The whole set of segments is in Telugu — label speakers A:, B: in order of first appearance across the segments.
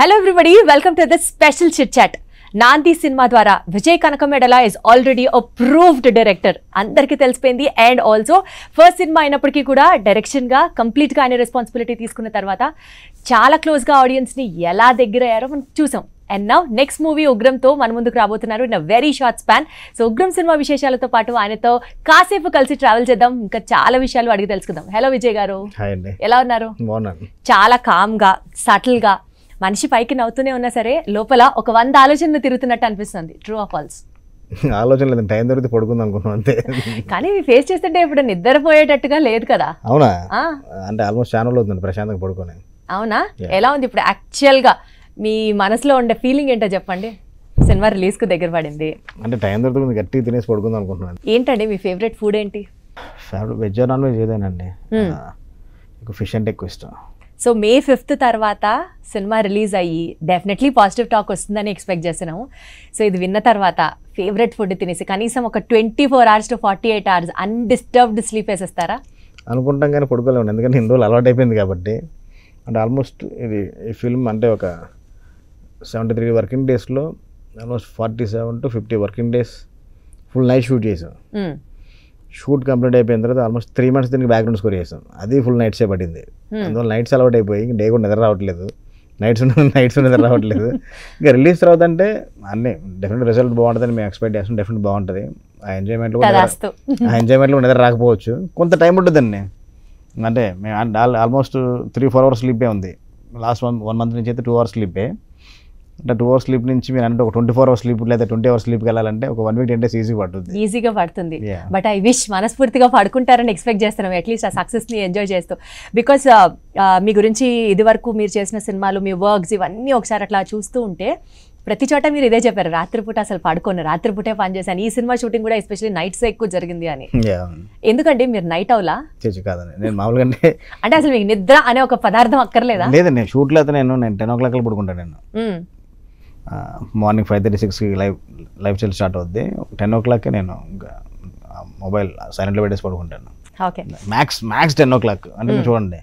A: Hello everybody welcome to the special chit chat Naandhi cinema ద్వారా Vijay Kanakamedala is already a proved director అందరికీ తెలిసిపోయింది. అండ్ ఆల్సో ఫస్ట్ సినిమా అయినప్పటికీ కూడా డైరెక్షన్గా కంప్లీట్గా ఆయన రెస్పాన్సిబిలిటీ తీసుకున్న తర్వాత చాలా క్లోజ్గా ఆడియన్స్ని ఎలా దగ్గర అయ్యారో మనం చూసాం. అండ్ నౌ నెక్స్ట్ మూవీ ఉగ్రంతో మన ముందుకు రాబోతున్నారు in a very short span so Ugram cinema విశేషాలతో పాటు ఆయనతో కాసేపు కలిసి ట్రావెల్ చేద్దాం. ఇంకా చాలా విషయాలు అడిగి తెలుసుకుందాం. హలో విజయ్ గారు. ఎలా ఉన్నారు? చాలా కామ్గా సటిల్గా మనిషి పైకి నవ్వుతూనే ఉన్నా సరే లోపల ఒక వంద ఆలోచనలు తిరుగుతున్నట్టు అనిపిస్తుంది. ట్రూ ఆఫ్ ఫాల్స్
B: ఆలోచన లేదు టైం దొరికితే పడుకుందాం అనుకున్నాం అంతే.
A: కానీ ఫేస్ చేస్తుంటే ఇప్పుడు నిద్రపోయేటట్టుగా లేదు కదా.
B: అవునా? అంటే ఆల్మోస్ట్ ఛానల్ అవుతుంది ప్రశాంతంగా పడుకొని.
A: అవునా. ఎలా ఉంది ఇప్పుడు యాక్చువల్గా మీ మనసులో ఉండే ఫీలింగ్ ఏంటో చెప్పండి. సినిమా రిలీజ్కు దగ్గర పడింది.
B: అంటే టైం దొరికితే కొంచెం గట్టిగా తినేసి పడుకుందాం అనుకుంటున్నాను.
A: ఏంటండి మీ ఫేవరెట్ ఫుడ్ ఏంటి?
B: ఫేవరెట్ వెజ్ నాన్ వెజ్ ఏదైనాండి?
A: Hmm.
B: ఫిష్ అంటే ఎక్కువ ఇష్టం.
A: సో మే ఫిఫ్త్ తర్వాత సినిమా రిలీజ్ అయ్యి డెఫినెట్లీ పాజిటివ్ టాక్ వస్తుందని ఎక్స్పెక్ట్ చేస్తున్నాము సో ఇది విన్న తర్వాత ఫేవరెట్ ఫుడ్ తినేసి కనీసం ఒక twenty four hours to forty eight hours undisturbed sleep వేసేస్తారా?
B: అనుకుంటాం కానీ పడుకోలేము ఎందుకంటే ఇన్ని రోజులు అలవాటు అయిపోయింది కాబట్టి. అంటే ఆల్మోస్ట్ ఇది ఈ ఫిల్మ్ అంటే ఒక సెవెంటీ త్రీ వర్కింగ్ డేస్లో almost forty seven to fifty working days full night shoot చేసాం. షూట్ కంప్లీట్ అయిపోయిన తర్వాత ఆల్మోస్ట్ త్రీ మంత్స్ దీనికి బ్యాక్గ్రౌండ్ స్కోర్ చేసాం అది ఫుల్ నైట్సే పడింది
A: Hmm.
B: అందువల్ల నైట్స్ అలవాటు అయిపోయి డే కూడా నిద్ర రావట్లేదు. నైట్స్ నైట్స్ నిద్ర రావట్లేదు. ఇంకా రిలీజ్ తర్వాత అంటే అన్నీ డెఫినెట్ రిజల్ట్ బాగుంటుందని మేము ఎక్స్పెక్ట్ చేస్తాం. డెఫినెట్ బాగుంటుంది. ఆ ఎంజాయ్మెంట్లో
A: తదాస్తు.
B: ఆ ఎంజాయ్మెంట్లో నిద్ర రాకపోవచ్చు. కొంత టైం ఉంటుందండి అంటే మేము ఆల్మోస్ట్ త్రీ ఫోర్ అవర్స్ స్లీపే ఉంది. లాస్ట్ వన్ వన్ మంత్ నుంచి అయితే టూ అవర్స్ స్లీపే అంటే టూ అవర్స్ స్లీప్ నుంచి మీరు అంటే ఒక ట్వంటీ ఫోర్ అవర్స్ స్లీప్ లేదా ట్వంటీ అవర్స్ స్లీప్కి వెళ్ళాలంటే ఒక one week ten days easy పడుతుంది.
A: ఈజీగా పడుతుంది. బట్ ఐ విష్ మనస్ఫూర్తిగా పడుకుంటారని ఎక్స్పెక్ట్ చేస్తున్నాం. అట్లీస్ట్ ఆ సక్సెస్ని ఎంజాయ్ చేస్తూ. బికాస్ మీ గురించి ఇది వరకు మీరు చేసిన సినిమాలు మీ వర్క్స్ ఇవన్నీ ఒకసారి అట్లా చూస్తూ ఉంటే ప్రతి చోట మీరు ఇదే చెప్పారు. రాత్రిపూట అసలు పడుకోను రాత్రిపూటే పని చేశాను. ఈ సినిమా షూటింగ్ కూడా ఎస్పెషల్లీ నైట్స్ ఎక్కువ జరిగింది అని. ఎందుకండి మీరు నైట్ అవులా
B: కాదండి. నేను మామూలుగా అంటే
A: అసలు మీకు నిద్ర అనే ఒక పదార్థం అక్కర్లేదా?
B: లేదండి నేను షూట్లో అయితే నేను నేను టెన్ ఓ క్లాక్ పడుకుంటాను నేను. మార్నింగ్ ఫైవ్ థర్టీ సిక్స్కి లైవ్ లైవ్ స్టైల్ స్టార్ట్ అవుద్ది. టెన్ ఓ క్లాక్కి నేను ఇంకా మొబైల్ సైలెంట్లో పెట్టేసి పడుకుంటాను.
A: Okay.
B: Max max ten o'clock. అంటే మీరు చూడండి.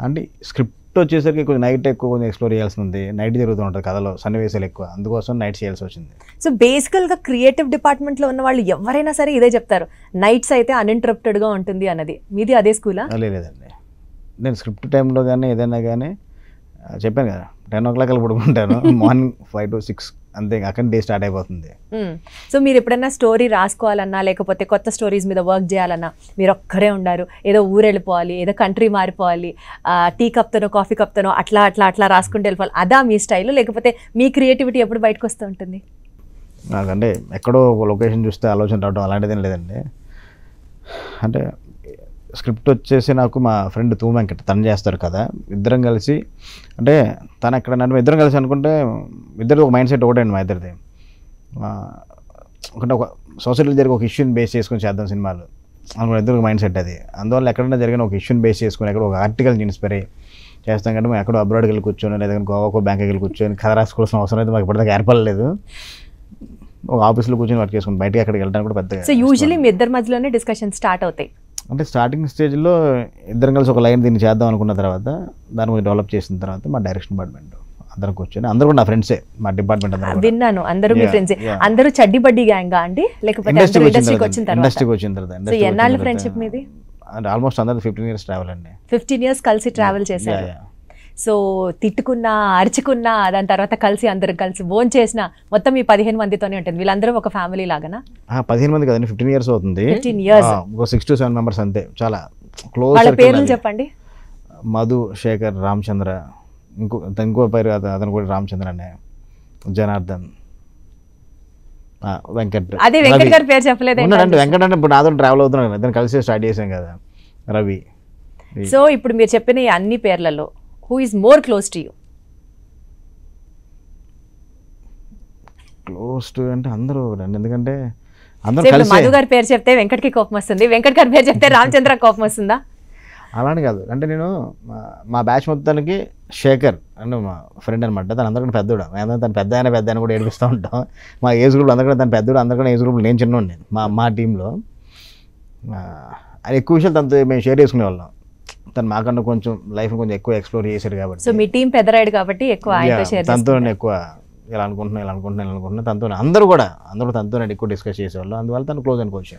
B: అంటే స్క్రిప్ట్ వచ్చేసరికి కొంచెం నైట్ ఎక్కువ కొంచెం ఎక్స్ప్లోర్ చేయాల్సి ఉంది. నైట్ జరుగుతూ ఉంటుంది కథలో సన్నివేశాలు ఎక్కువ. అందుకోసం నైట్ చేయాల్సి వచ్చింది.
A: సో బేసికల్గా క్రియేటివ్ డిపార్ట్మెంట్లో ఉన్న వాళ్ళు ఎవరైనా సరే ఇదే చెప్తారు. నైట్స్ అయితే అన్ఇంటరప్టెడ్గా ఉంటుంది అన్నది. మీది అదే స్కూలా?
B: లేదండి. నేను స్క్రిప్ట్ టైంలో కానీ ఏదైనా కానీ చెప్పాను కదా టెన్ ఓ క్లాక్ అలా పడుకుంటాను. మార్నింగ్ ఫైవ్ టు సిక్స్ అంతే అక్కడ డే స్టార్ట్ అయిపోతుంది.
A: సో మీరు ఎప్పుడైనా స్టోరీ రాసుకోవాలన్నా లేకపోతే కొత్త స్టోరీస్ మీద వర్క్ చేయాలన్నా మీరు ఒక్కరే ఉండారు. ఏదో ఊరు వెళ్ళిపోవాలి ఏదో కంట్రీ మారిపోవాలి టీ కప్తోనో కాఫీ కప్తోనో అట్లా అట్లా అట్లా రాసుకుంటూ వెళ్ళిపోవాలి. అదా మీ స్టైల్? లేకపోతే మీ క్రియేటివిటీ ఎప్పుడు బయటకు వస్తూ ఉంటుంది?
B: నాకంటే ఎక్కడో ఒక లొకేషన్ చూస్తే ఆలోచన రావడం అలాంటిదేం లేదండి. అంటే స్క్రిప్ట్ వచ్చేసి నాకు మా ఫ్రెండ్ తూ వెంకట తను చేస్తారు కదా. ఇద్దరం కలిసి అంటే తను ఎక్కడ నన్ను ఇద్దరం కలిసి అనుకుంటే ఇద్దరిది ఒక మైండ్ సెట్ ఒకటే అండి మా ఇద్దరిది. ఒకటే ఒక సొసైటీలో జరిగే ఒక ఇష్యూని బేస్ చేసుకొని చేద్దాం సినిమాలు. అనుకున్న ఇద్దరు మైండ్ సెట్ అది. అందువల్ల ఎక్కడైనా జరిగిన ఒక ఇష్యూని బేస్ చేసుకొని ఎక్కడ ఒక ఆర్టికల్ ఇన్స్పైర్ అయ్యి చేస్తాం కంటే మేము ఎక్కడో అబ్రాడ్కి వెళ్ళి కూర్చొని లేదా గోవాకో బ్యాంక్కి వెళ్ళి కూర్చొని కథ రాసుకోవాల్సిన అవసరం అయితే మాకు ఇప్పటిదాకా ఏర్పడలేదు. ఒక ఆఫీస్లో కూర్చొని వర్క్ చేసుకుని బయటకి అక్కడికి వెళ్ళడానికి కూడా పెద్దగా
A: సో యూజువలీ మీ ఇద్దరి మధ్యలోనే డిస్కషన్ స్టార్ట్ అవుతాయి.
B: అంటే స్టార్టింగ్ స్టేజ్లో ఇద్దరం కలిసి ఒక లైన్ దీన్ని చేద్దాం అనుకున్న తర్వాత దాని గురించి డెవలప్ చేసిన తర్వాత మా డైరెక్షన్ డిపార్ట్మెంట్ అందరం కూర్చొని అందరూ కూడా నా ఫ్రెండ్సే మా డిపార్ట్మెంట్ అందరూ
A: విన్నాను అందరూ మీ ఫ్రెండ్స్. అందరూ చడ్డి బడ్డీ గ్యాంగా అండి? లేకపోతే
B: ఇండస్ట్రీకి వచ్చిన తర్వాత ఇండస్ట్రీకి వచ్చిన తర్వాత
A: ఎన్నాళ్ళ ఫ్రెండ్షిప్ మీది?
B: ఆల్మోస్ట్ అందరూ ఫిఫ్టీన్ ఇయర్స్ ట్రావెల్ అండి.
A: ఫిఫ్టీన్ ఇయర్స్ కలిసి ట్రావెల్ చేశారు. సో తిట్టుకున్నా అరుచుకున్నా దాని తర్వాత కలిసి అందరం కలిసి భోన్ చేసిన మొత్తం ఈ పదిహేను మందితోనే ఉంటుంది. వీళ్ళందరూ ఒక ఫ్యామిలీ లాగానా?
B: ఆ, పదిహేను మంది కదండి ఫిఫ్టీన్ ఇయర్స్ అవుతుంది.
A: 15 years.
B: ఆ, ఒక సిక్స్ టు సెవెన్ మెంబర్స్ అంతే. చాలా క్లోజ్
A: వాళ్ళ పేర్లు చెప్పండి.
B: మధు శేఖర్ రామచంద్ర ఇంకో ఇంకో పేరు అత- అతను కూడా రామచంద్ర అనే జనార్దన్. వెంకట్.
A: అదే వెంకట్. గారి పేరు చెప్పలేదు
B: వెంకట్ అంటే ఇప్పుడు నాతో ట్రావెల్ అవుతున్నాడు. కదా ఇద్దరు కలిసి స్టార్ట్ చేసాం కదా రవి.
A: సో ఇప్పుడు మీరు చెప్పిన అన్ని పేర్లలో who is more close to you
B: close to అంటే అందరూ రండి ఎందుకంటే అందరూ
A: మధు గారి పేరు చెప్తే వెంకట్కి కోపం వస్తుంది. వెంకట్ గారి పేరు చెప్తే రామచంద్ర కోపం వస్తుందా?
B: అలానే కాదు. అంటే నేను మా- బ్యాచ్ మొత్తానికి శేఖర్ అంటే మా ఫ్రెండ్ అనమాట తను అందరికన్నా పెద్దోడు. మేము తను పెద్ద అయినా పెద్ద అయినా కూడా ఏడిపిస్తూ ఉంటాం. మా ఏజ్ గ్రూప్ అందరికన్నా తను పెద్దోడు అందరికన్నా ఏజ్ గ్రూప్ నేను చిన్నోడు నేను మా మా టీంలో ఆయన ఎక్కువ విషయాలు తనతో మేము షేర్ చేసుకునే వాళ్ళం. తను మాకన్నా కొంచెం లైఫ్ కొంచెం ఎక్కువ ఎక్స్ప్లోర్ చేశాడు
A: సో
B: కాబట్టి
A: మీ టీం పెదరాయుడు కాబట్టి ఎక్కువ
B: తనతో ఎక్కువ ఇలా అనుకుంటున్నా ఇలా అనుకుంటున్నా ఇలా అనుకుంటున్నా తనతో అందరూ కూడా అందరూ తనతో ఎక్కువ డిస్కస్ చేసేవాళ్ళు. అందువల్ల తను క్లోజ్ అనుకోవచ్చు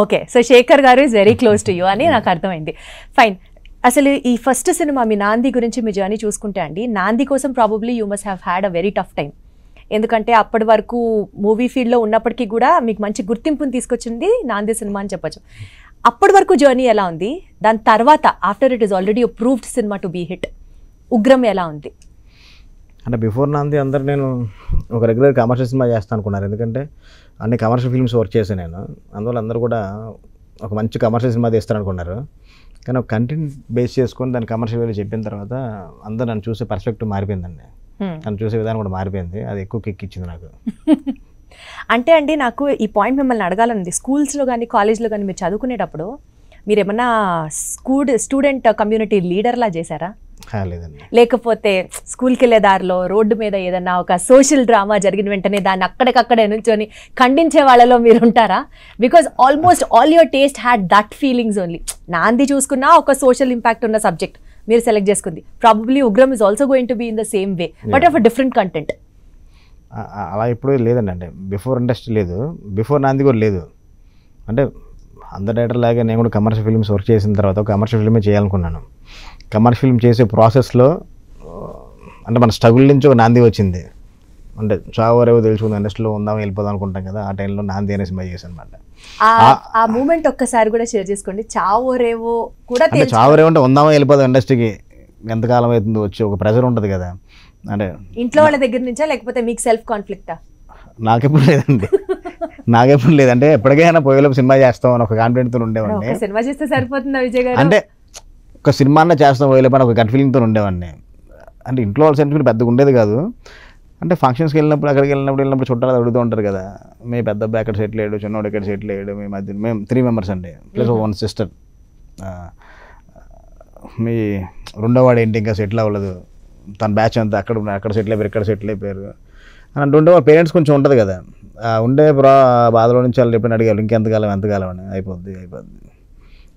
A: ఓకే సో శేఖర్ గారు is very close to you అని నాకు అర్థమైంది. ఫైన్ అసలు ఈ ఫస్ట్ సినిమా మీ నాంది గురించి మీ జర్నీ చూసుకుంటే అండి నాంది కోసం probably you must have had a very tough time ఎందుకంటే అప్పటి వరకు మూవీ ఫీల్డ్లో ఉన్నప్పటికీ కూడా మీకు మంచి గుర్తింపుని తీసుకొచ్చింది నాంది సినిమా అని చెప్పొచ్చు. అప్పటి వరకు జర్నీ ఎలా ఉంది? దాని తర్వాత after it is already proved cinema to be hit Ugram ఎలా ఉంది?
B: అంటే బిఫోర్ నాంది అందరు నేను ఒక రెగ్యులర్ కమర్షియల్ సినిమా చేస్తాను అనుకున్నారు. ఎందుకంటే అన్ని కమర్షియల్ ఫిల్మ్స్ వర్క్ చేశాను నేను. అందువల్ల అందరూ కూడా ఒక మంచి కమర్షియల్ సినిమా తీస్తారు అనుకున్నారు. కానీ ఒక కంటెంట్ బేస్ చేసుకొని దాని కమర్షియల్ వేలు చెప్పిన తర్వాత అందరూ నన్ను చూసే పర్స్పెక్టివ్ మారిపోయిందండి. నన్ను చూసే విధానం కూడా మారిపోయింది. అది ఎక్కువ కిక్ ఇచ్చింది నాకు.
A: అంటే అండి నాకు ఈ పాయింట్ మిమ్మల్ని అడగాలనుంది. స్కూల్స్లో కానీ కాలేజ్లో కానీ మీరు చదువుకునేటప్పుడు మీరు ఏమన్నా స్కూడ్ స్టూడెంట్ కమ్యూనిటీ లీడర్లా చేశారా? లేకపోతే స్కూల్కి వెళ్ళే దారిలో రోడ్డు మీద ఏదన్నా ఒక సోషల్ డ్రామా జరిగిన వెంటనే దాన్ని అక్కడికక్కడే నుంచొని ఖండించే వాళ్ళలో మీరు ఉంటారా because almost all your taste had that feelings only. Naandhi చూసుకున్నా ఒక సోషల్ ఇంపాక్ట్ ఉన్న సబ్జెక్ట్ మీరు సెలెక్ట్ చేసుకుంది. Probably Ugram is also going to be in the same way but of a different content
B: అలా ఎప్పుడూ లేదండి. అంటే బిఫోర్ ఇండస్ట్రీ లేదు. బిఫోర్ నాంది కూడా లేదు. అంటే అందరు డైరెక్టర్ లాగా నేను కూడా కమర్షియల్ ఫిల్మ్స్ వర్క్ చేసిన తర్వాత కమర్షియల్ ఫిల్మే చేయాలనుకున్నాను. కమర్షియల్ ఫిల్మ్ చేసే ప్రాసెస్లో అంటే మన స్ట్రగుల్ నుంచి ఒక నాంది వచ్చింది. అంటే చావరేవో తెలుసుకుంది ఇండస్ట్రీలో ఉందాం వెళ్ళిపోదాం అనుకుంటాం కదా ఆ టైంలో నాంది అనే సినిమా చేశాను అనమాట
A: ఆ- మూమెంట్ ఒక్కసారి కూడా షేర్ చేసుకోండి. చావో రేవో కూడా
B: చావరేవో అంటే ఉందామా వెళ్ళిపోదాం ఇండస్ట్రీకి ఎంతకాలం అవుతుందో వచ్చి ఒక ప్రెజర్ ఉంటుంది కదా. అంటే
A: ఇంట్లో వాళ్ళ దగ్గర నుంచా లేకపోతే మీకు సెల్ఫ్ కాన్ఫ్లిక్టా
B: నాకెప్పుడు లేదండి. నాకెప్పుడు లేదంటే ఎప్పటికైనా పోయేలోపు సినిమా చేస్తాం అని ఒక కాన్ఫిడెంట్తో ఉండేవాడిని.
A: సినిమా చేస్తే సరిపోతుందా విజయ్ గారు?
B: అంటే ఒక సినిమా అన్న చేస్తాం పోయేలోపు అని ఒక గట్ ఫీలింగ్తో ఉండేవాడిని. అంటే ఇంట్లో వాళ్ళ సెంటిమెంట్ పెద్దగా ఉండేది కాదు. అంటే ఫంక్షన్స్కి వెళ్ళినప్పుడు అక్కడికి వెళ్ళినప్పుడు వెళ్ళినప్పుడు చుట్టాలు అడుగుతూ ఉంటారు కదా మీ పెద్ద అబ్బాయి ఎక్కడ సెటిల్ అయ్యాడు చిన్నోడు ఎక్కడ సెటిల్ అయ్యాడు మీ మధ్య మేము త్రీ మెంబర్స్ అండి. ప్లస్ వన్ సిస్టర్ మీ రెండో వాడు ఏంటి ఇంకా సెటిల్ అవ్వలేదు. తన బ్యాచ్ అంతా అక్కడ అక్కడ సెటిల్ అయిపోయారు ఇక్కడ సెటిల్ అయిపోయారు. అని అంటుంటే వాళ్ళ పేరెంట్స్ కొంచెం ఉంటుంది కదా. ఉండే ప్రా బాధలో నుంచి వాళ్ళు ఎప్పుడైనా అడిగారు ఇంకెంతకాలం ఎంతకాలం? అని. అయిపోద్ది అయిపోద్ది.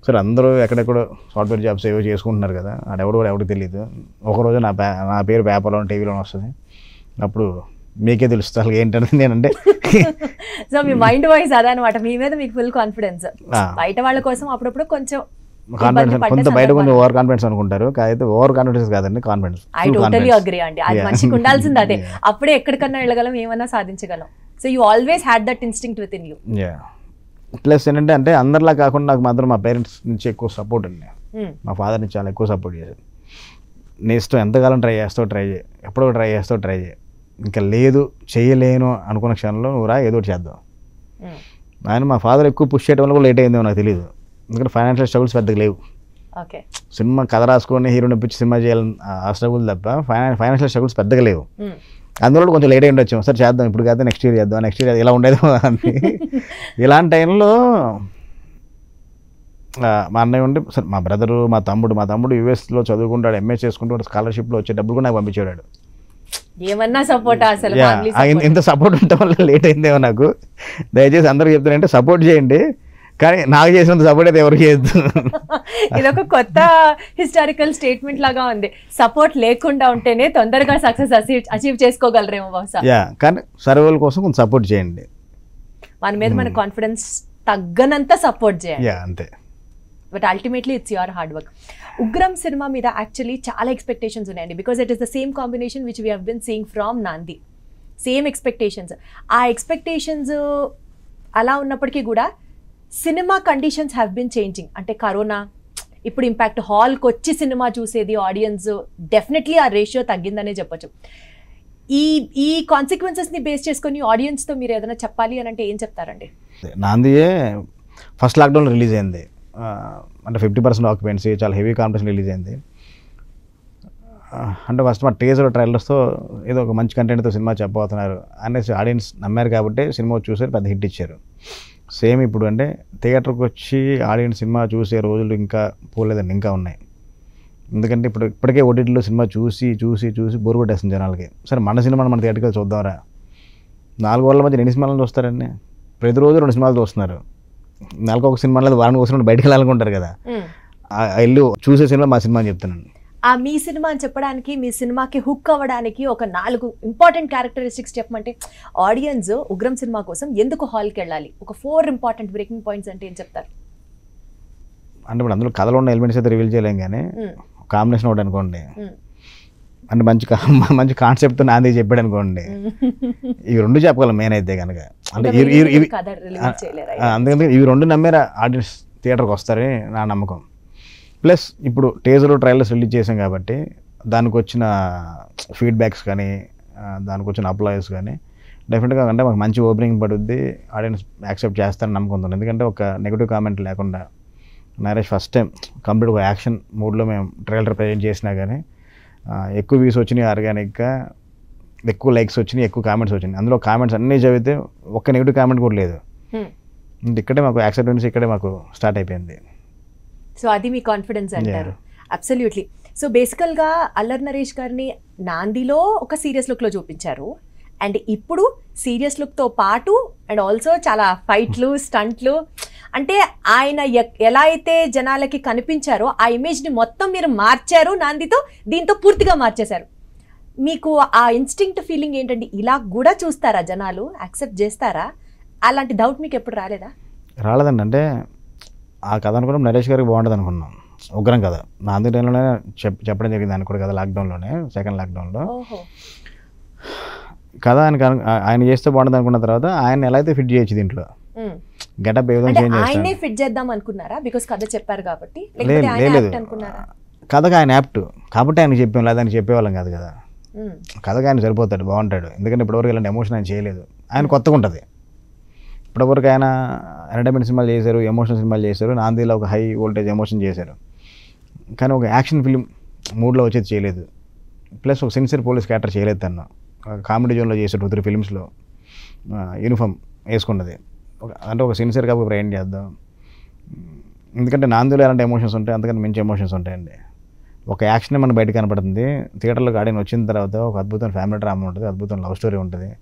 B: సరే అందరూ ఎక్కడెక్కడో సాఫ్ట్వేర్ జాబ్స్ ఏవో చేసుకుంటున్నారు కదా. ఆడెవడు కూడా ఎవరికి తెలియదు ఒకరోజు నా పే నా పేరు పేపర్లో టీవీలో వస్తుంది. అప్పుడు మీకే తెలుస్తుంది అసలు ఏంటనేది నేనంటే
A: సో మీ మైండ్ వాయిస్ అదనమాట మీ మీద మీకు ఫుల్ కాన్ఫిడెన్స్. బయట వాళ్ళ కోసం అప్పుడప్పుడు కొంచెం
B: కాన్ఫిడెన్స్ కొంత బయట కొంచెం. ఓవర్ కాన్ఫిడెన్స్ అనుకుంటారు. కాకపోతే ఓవర్ కాన్ఫిడెన్స్ కాదండి కాన్ఫిడెన్స్
A: ఐ టోటలీ అగ్రీ అండి. అది మనిషికి ఉండాల్సింది అదే. అప్పుడే ఎక్కడికన్నా వెళ్ళగలం ఏమన్నా సాధించగలం. So you always had that instinct within you
B: plus ఏంటంటే అంటే అందరిలా కాకుండా నాకు మాత్రం మా పేరెంట్స్ నుంచి ఎక్కువ సపోర్ట్ అండి. మా ఫాదర్ నుంచి చాలా ఎక్కువ సపోర్ట్ చేశారు. నీ ఇష్టం ఎంతకాలం ట్రై చేస్తావు ట్రై చేయి. ఎప్పుడో ట్రై చేస్తావు ట్రై చేయి. ఇంకా లేదు చేయలేను అనుకున్న క్షణంలో నువ్వు రా ఏదో ఒకటి చేద్దాం. ఆయన మా ఫాదర్ ఎక్కువ పుష్ చేయడం వల్ల కూడా లేట్ అయిందేమో నాకు తెలియదు ఎందుకంటే ఫైనాన్షియల్ స్ట్రగుల్స్ పెద్దగా లేవు.
A: ఓకే.
B: సినిమా కథ రాసుకొని హీరోని ఇప్పించి సినిమా చేయాలని ఆ స్ట్రగుల్ తప్ప ఫైనా ఫైనాన్షియల్ స్ట్రగుల్స్ పెద్దగా లేవు. అందువల్ల కొంచెం లేట్ అయి ఉండొచ్చు. సరే చేద్దాం ఇప్పుడు కాదు నెక్స్ట్ ఇయర్ చేద్దాం నెక్స్ట్ ఇయర్ ఇలా ఉండేది అని. ఇలాంటి టైంలో మా అన్నయ్య ఉండి సరే మా బ్రదరు మా తమ్ముడు మా తమ్ముడు యూఎస్లో చదువుకుంటాడు ఎంఏ చేసుకుంటూ స్కాలర్షిప్లో వచ్చే డబ్బులు కూడా నాకు పంపించాడు
A: ఏమన్నా సపోర్ట్ అసలు.
B: ఇంత సపోర్ట్ ఉండటం వల్ల లేట్ అయిందేమో నాకు. దయచేసి అందరూ చెప్తానంటే సపోర్ట్ చేయండి. కానీ నాకు చేసినంత సపోర్ట్ అయితే ఎవరికి చేయొద్దు.
A: ఇదొక కొత్త హిస్టారికల్ స్టేట్మెంట్ లాగా ఉంది. సపోర్ట్ లేకుండా ఉంటేనే తొందరగా సక్సెస్ అచీవ్ చేసుకోగలరేమో బహుశా.
B: యా కానీ సర్వేల కోసం కొంచెం సపోర్ట్ చేయండి.
A: మన మీద మన కాన్ఫిడెన్స్ తగ్గనంత సపోర్ట్ చేయాలి
B: యా అంతే.
A: But ultimately it's your hard work Ugramm cinema మీద యాక్చువల్లీ చాలా ఎక్స్పెక్టేషన్స్ ఉన్నాయండి. Because it is the same combination which we been seeing from Naandhi same expectations ఆ ఎక్స్పెక్టేషన్స్ అలా ఉన్నప్పటికీ కూడా cinema conditions have been changing అంటే కరోనా ఇప్పుడు ఇంపాక్ట్ హాల్కి వచ్చి సినిమా చూసేది ఆడియన్స్ డెఫినెట్లీ ఆ రేషియో తగ్గిందనే చెప్పొచ్చు. ఈ ఈ కాన్సిక్వెన్సెస్ని బేస్ చేసుకొని ఆడియన్స్తో మీరు ఏదైనా చెప్పాలి అని అంటే ఏం చెప్తారండి?
B: నాందియే ఫస్ట్ లాక్డౌన్లో రిలీజ్ అయింది. అంటే ఫిఫ్టీ పర్సెంట్ ఆక్యుపెన్సీ చాలా హెవీ కాంపిటీషన్ రిలీజ్ అయింది. అంటే ఫస్ట్ మా టీజర్ ట్రైలర్స్తో ఏదో ఒక మంచి కంటెంట్తో సినిమా చెప్పబోతున్నారు అనేసి ఆడియన్స్ నమ్మారు కాబట్టి సినిమా చూసారు పెద్ద హిట్ ఇచ్చారు. సేమ్ ఇప్పుడు అంటే థియేటర్కి వచ్చి ఆడియన్స్ సినిమా చూసే రోజులు ఇంకా పోలేదండి ఇంకా ఉన్నాయి. ఎందుకంటే ఇప్పుడు ఇప్పటికే ఓటీటీలో సినిమా చూసి చూసి చూసి బోరు కొట్టేస్తుంది జనాలకి. సరే మన సినిమాని మన థియేటర్కి వెళ్ళి చూద్దాంరా. నాలుగు వాళ్ళ మధ్య ఎన్ని సినిమాలను చూస్తారండి. ప్రతిరోజు రెండు సినిమాలు చూస్తున్నారు. నెలకు ఒక సినిమా లేదు వారానికి ఒక సినిమా బయటకు వెళ్ళాలనుకుంటారు కదా. ఇల్లు చూసే సినిమా మా సినిమా అని చెప్తున్నాను.
A: ఆ మీ సినిమా అని చెప్పడానికి మీ సినిమాకి హుక్ అవ్వడానికి ఒక నాలుగు ఇంపార్టెంట్ క్యారెక్టరిస్టిక్స్ చెప్పమంటే ఆడియన్స్ ఉగ్రం సినిమా కోసం ఎందుకు హాల్కి వెళ్ళాలి? ఒక ఫోర్ ఇంపార్టెంట్ బ్రేకింగ్ పాయింట్స్ అంటే ఏం చెప్తారు?
B: అంటే ఇప్పుడు అందులో కథలో ఉన్న ఎలిమెంట్స్ అయితే రివీల్ చేయలేం కానీ. కాంబినేషన్ ఒకటి అనుకోండి. అంటే మంచి మంచి కాన్సెప్ట్ నాంది చెప్పాడు అనుకోండి. ఇవి రెండు చెప్పగలం మెయిన్ అయితే కనుక. అంటే అందుకని ఇవి రెండు నమ్మారా ఆడియన్స్ థియేటర్కి వస్తారని నా నమ్మకం. ప్లస్ ఇప్పుడు టేజర్ ట్రైలర్స్ రిలీజ్ చేసాం కాబట్టి దానికి వచ్చిన ఫీడ్బ్యాక్స్ కానీ దానికి వచ్చిన అప్లాయర్స్ కానీ డెఫినెట్గా అంటే మాకు మంచి ఓపెనింగ్ పడుద్ది ఆడియన్స్ యాక్సెప్ట్ చేస్తారని నమ్మకం ఎందుకంటే ఒక నెగిటివ్ కామెంట్ లేకుండా నరేష్ ఫస్ట్ టైం కంప్లీట్ ఒక యాక్షన్ మూడ్లో మేము ట్రైలర్ ప్రజెంట్ చేసినా కానీ ఎక్కువ వ్యూస్ వచ్చినాయి ఆర్గానిక్గా ఎక్కువ లైక్స్ వచ్చినాయి ఎక్కువ కామెంట్స్ వచ్చినాయి. అందులో కామెంట్స్ అన్నీ చదివితే ఒక్క నెగిటివ్ కామెంట్ కూడా లేదు. ఇంక ఇక్కడే మాకు యాక్సెప్టెన్స్ ఇక్కడే మాకు స్టార్ట్ అయిపోయింది.
A: సో అది మీ కాన్ఫిడెన్స్ అంటారు. అబ్సల్యూట్లీ సో బేసికల్గా అల్లర్ నరేష్ గారిని నాందిలో ఒక సీరియస్ లుక్లో చూపించారు. అండ్ ఇప్పుడు సీరియస్ లుక్తో పాటు అండ్ ఆల్సో చాలా ఫైట్లు స్టంట్లు అంటే ఆయన ఎలా అయితే జనాలకి కనిపించారో ఆ ఇమేజ్ని మొత్తం మీరు మార్చారు నాందితో దీంతో పూర్తిగా మార్చేశారు. మీకు ఆ ఇన్స్టింక్ట్ ఫీలింగ్ ఏంటండి? ఇలా కూడా చూస్తారా జనాలు? యాక్సెప్ట్ చేస్తారా? అలాంటి డౌట్ మీకు ఎప్పుడు రాలేదా?
B: రాలేదండి. అంటే ఆ కథ అనుకున్నాం నరేష్ గారికి బాగుంటుంది అనుకున్నాం. ఉగ్రం కథ. నా అందరి టైంలోనే చెప్ చెప్పడం జరిగింది ఆయన కూడా కదా లాక్డౌన్లోనే సెకండ్ లాక్డౌన్లో. కథ ఆయనకి ఆయన చేస్తే బాగుంటుంది అనుకున్న తర్వాత ఆయన ఎలా అయితే ఫిట్ చేయొచ్చు దీంట్లో. గెటప్ ఏ విధంగా చేంజ్
A: ఆయనే ఫిట్ చేద్దాం అనుకున్నారా? బికాస్ కథ చెప్పారు కాబట్టి.
B: లేదు కథకు ఆయన యాప్ట్ కాబట్టి ఆయన చెప్పాం లేదా ఆయన చెప్పేవాళ్ళం కాదు కదా. కథకు ఆయన సరిపోతాడు బాగుంటాడు. ఎందుకంటే ఇప్పటివరకు ఇలాంటి ఎమోషన్ ఆయన చేయలేదు. ఆయన కొత్తగా ఉంటుంది. ఇప్పటివరకు ఆయన ఎంటర్టైన్మెంట్ సినిమాలు చేశారు ఎమోషనల్ సినిమాలు చేశారు నాందిలో ఒక హై వోల్టేజ్ ఎమోషన్ చేశారు. కానీ ఒక యాక్షన్ ఫిలిం మూడ్లో వచ్చేది చేయలేదు. ప్లస్ ఒక సిన్సియర్ పోలీస్ క్యారెక్టర్ చేయలేదు తను. కామెడీ జోన్లో చేసే టూ త్రీ ఫిలిమ్స్లో యూనిఫామ్ వేసుకున్నది. ఒక అంటే ఒక సిన్సియర్గా ఇప్పుడు ఏం చేద్దాం. ఎందుకంటే నాందిలో ఎలాంటి ఎమోషన్స్ ఉంటాయి అందుకని మంచి ఎమోషన్స్ ఉంటాయండి. ఒక యాక్షన్ మన బయట కనపడుతుంది. థియేటర్లో ఆడియన్ వచ్చిన తర్వాత ఒక అద్భుతమైన ఫ్యామిలీ డ్రామా ఉంటుంది అద్భుతమైన లవ్ స్టోరీ ఉంటుంది.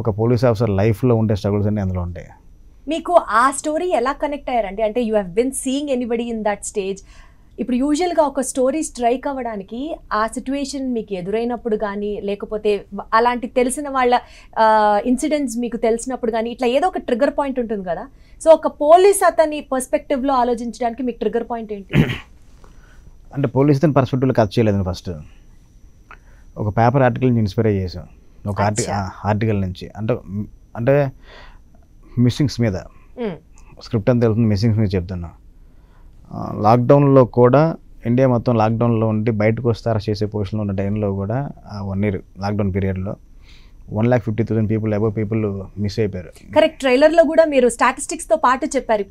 B: ఒక పోలీస్ ఆఫీసర్ లైఫ్లో ఉండే స్ట్రగుల్స్ అన్నీ అందులో ఉంటాయి.
A: మీకు ఆ స్టోరీ ఎలా కనెక్ట్ అయ్యారండి? అంటే you have been seeing anybody in that stage ఇప్పుడు యూజువల్గా ఒక స్టోరీ స్ట్రైక్ అవ్వడానికి ఆ సిచ్యువేషన్ మీకు ఎదురైనప్పుడు కానీ లేకపోతే అలాంటి తెలిసిన వాళ్ళ ఇన్సిడెంట్స్ మీకు తెలిసినప్పుడు కానీ ఇట్లా ఏదో ఒక ట్రిగర్ పాయింట్ ఉంటుంది కదా? సో ఒక పోలీస్ అతని పర్స్పెక్టివ్లో ఆలోచించడానికి మీకు ట్రిగర్ పాయింట్ ఏంటి?
B: అంటే పోలీస్ దాని పర్స్పెక్టివ్లో కథ చేయలేదండి ఫస్ట్ ఒక పేపర్ ఆర్టికల్ ఇన్స్పైర్ చేసాం ఒక ఆర్టి. ఆర్టికల్ నుంచి. అంటే అంటే మిస్సింగ్స్ మీద. స్క్రిప్ట్ అంతా వెళ్తుంది మిస్సింగ్స్ మీద చెప్తున్నా. లాక్డౌన్లో కూడా ఇండియా మొత్తం లాక్డౌన్లో ఉండి బయటకు వస్తారా చేసే పొజిషన్లో ఉన్న టైంలో కూడా ఆ వన్ ఇయర్ లాక్డౌన్ పీరియడ్లో one lakh fifty thousand people above people miss అయిపోయారు.
A: కరెక్ట్. ట్రైలర్లో కూడా మీరు స్టాటిస్టిక్స్తో పాటు చెప్పారు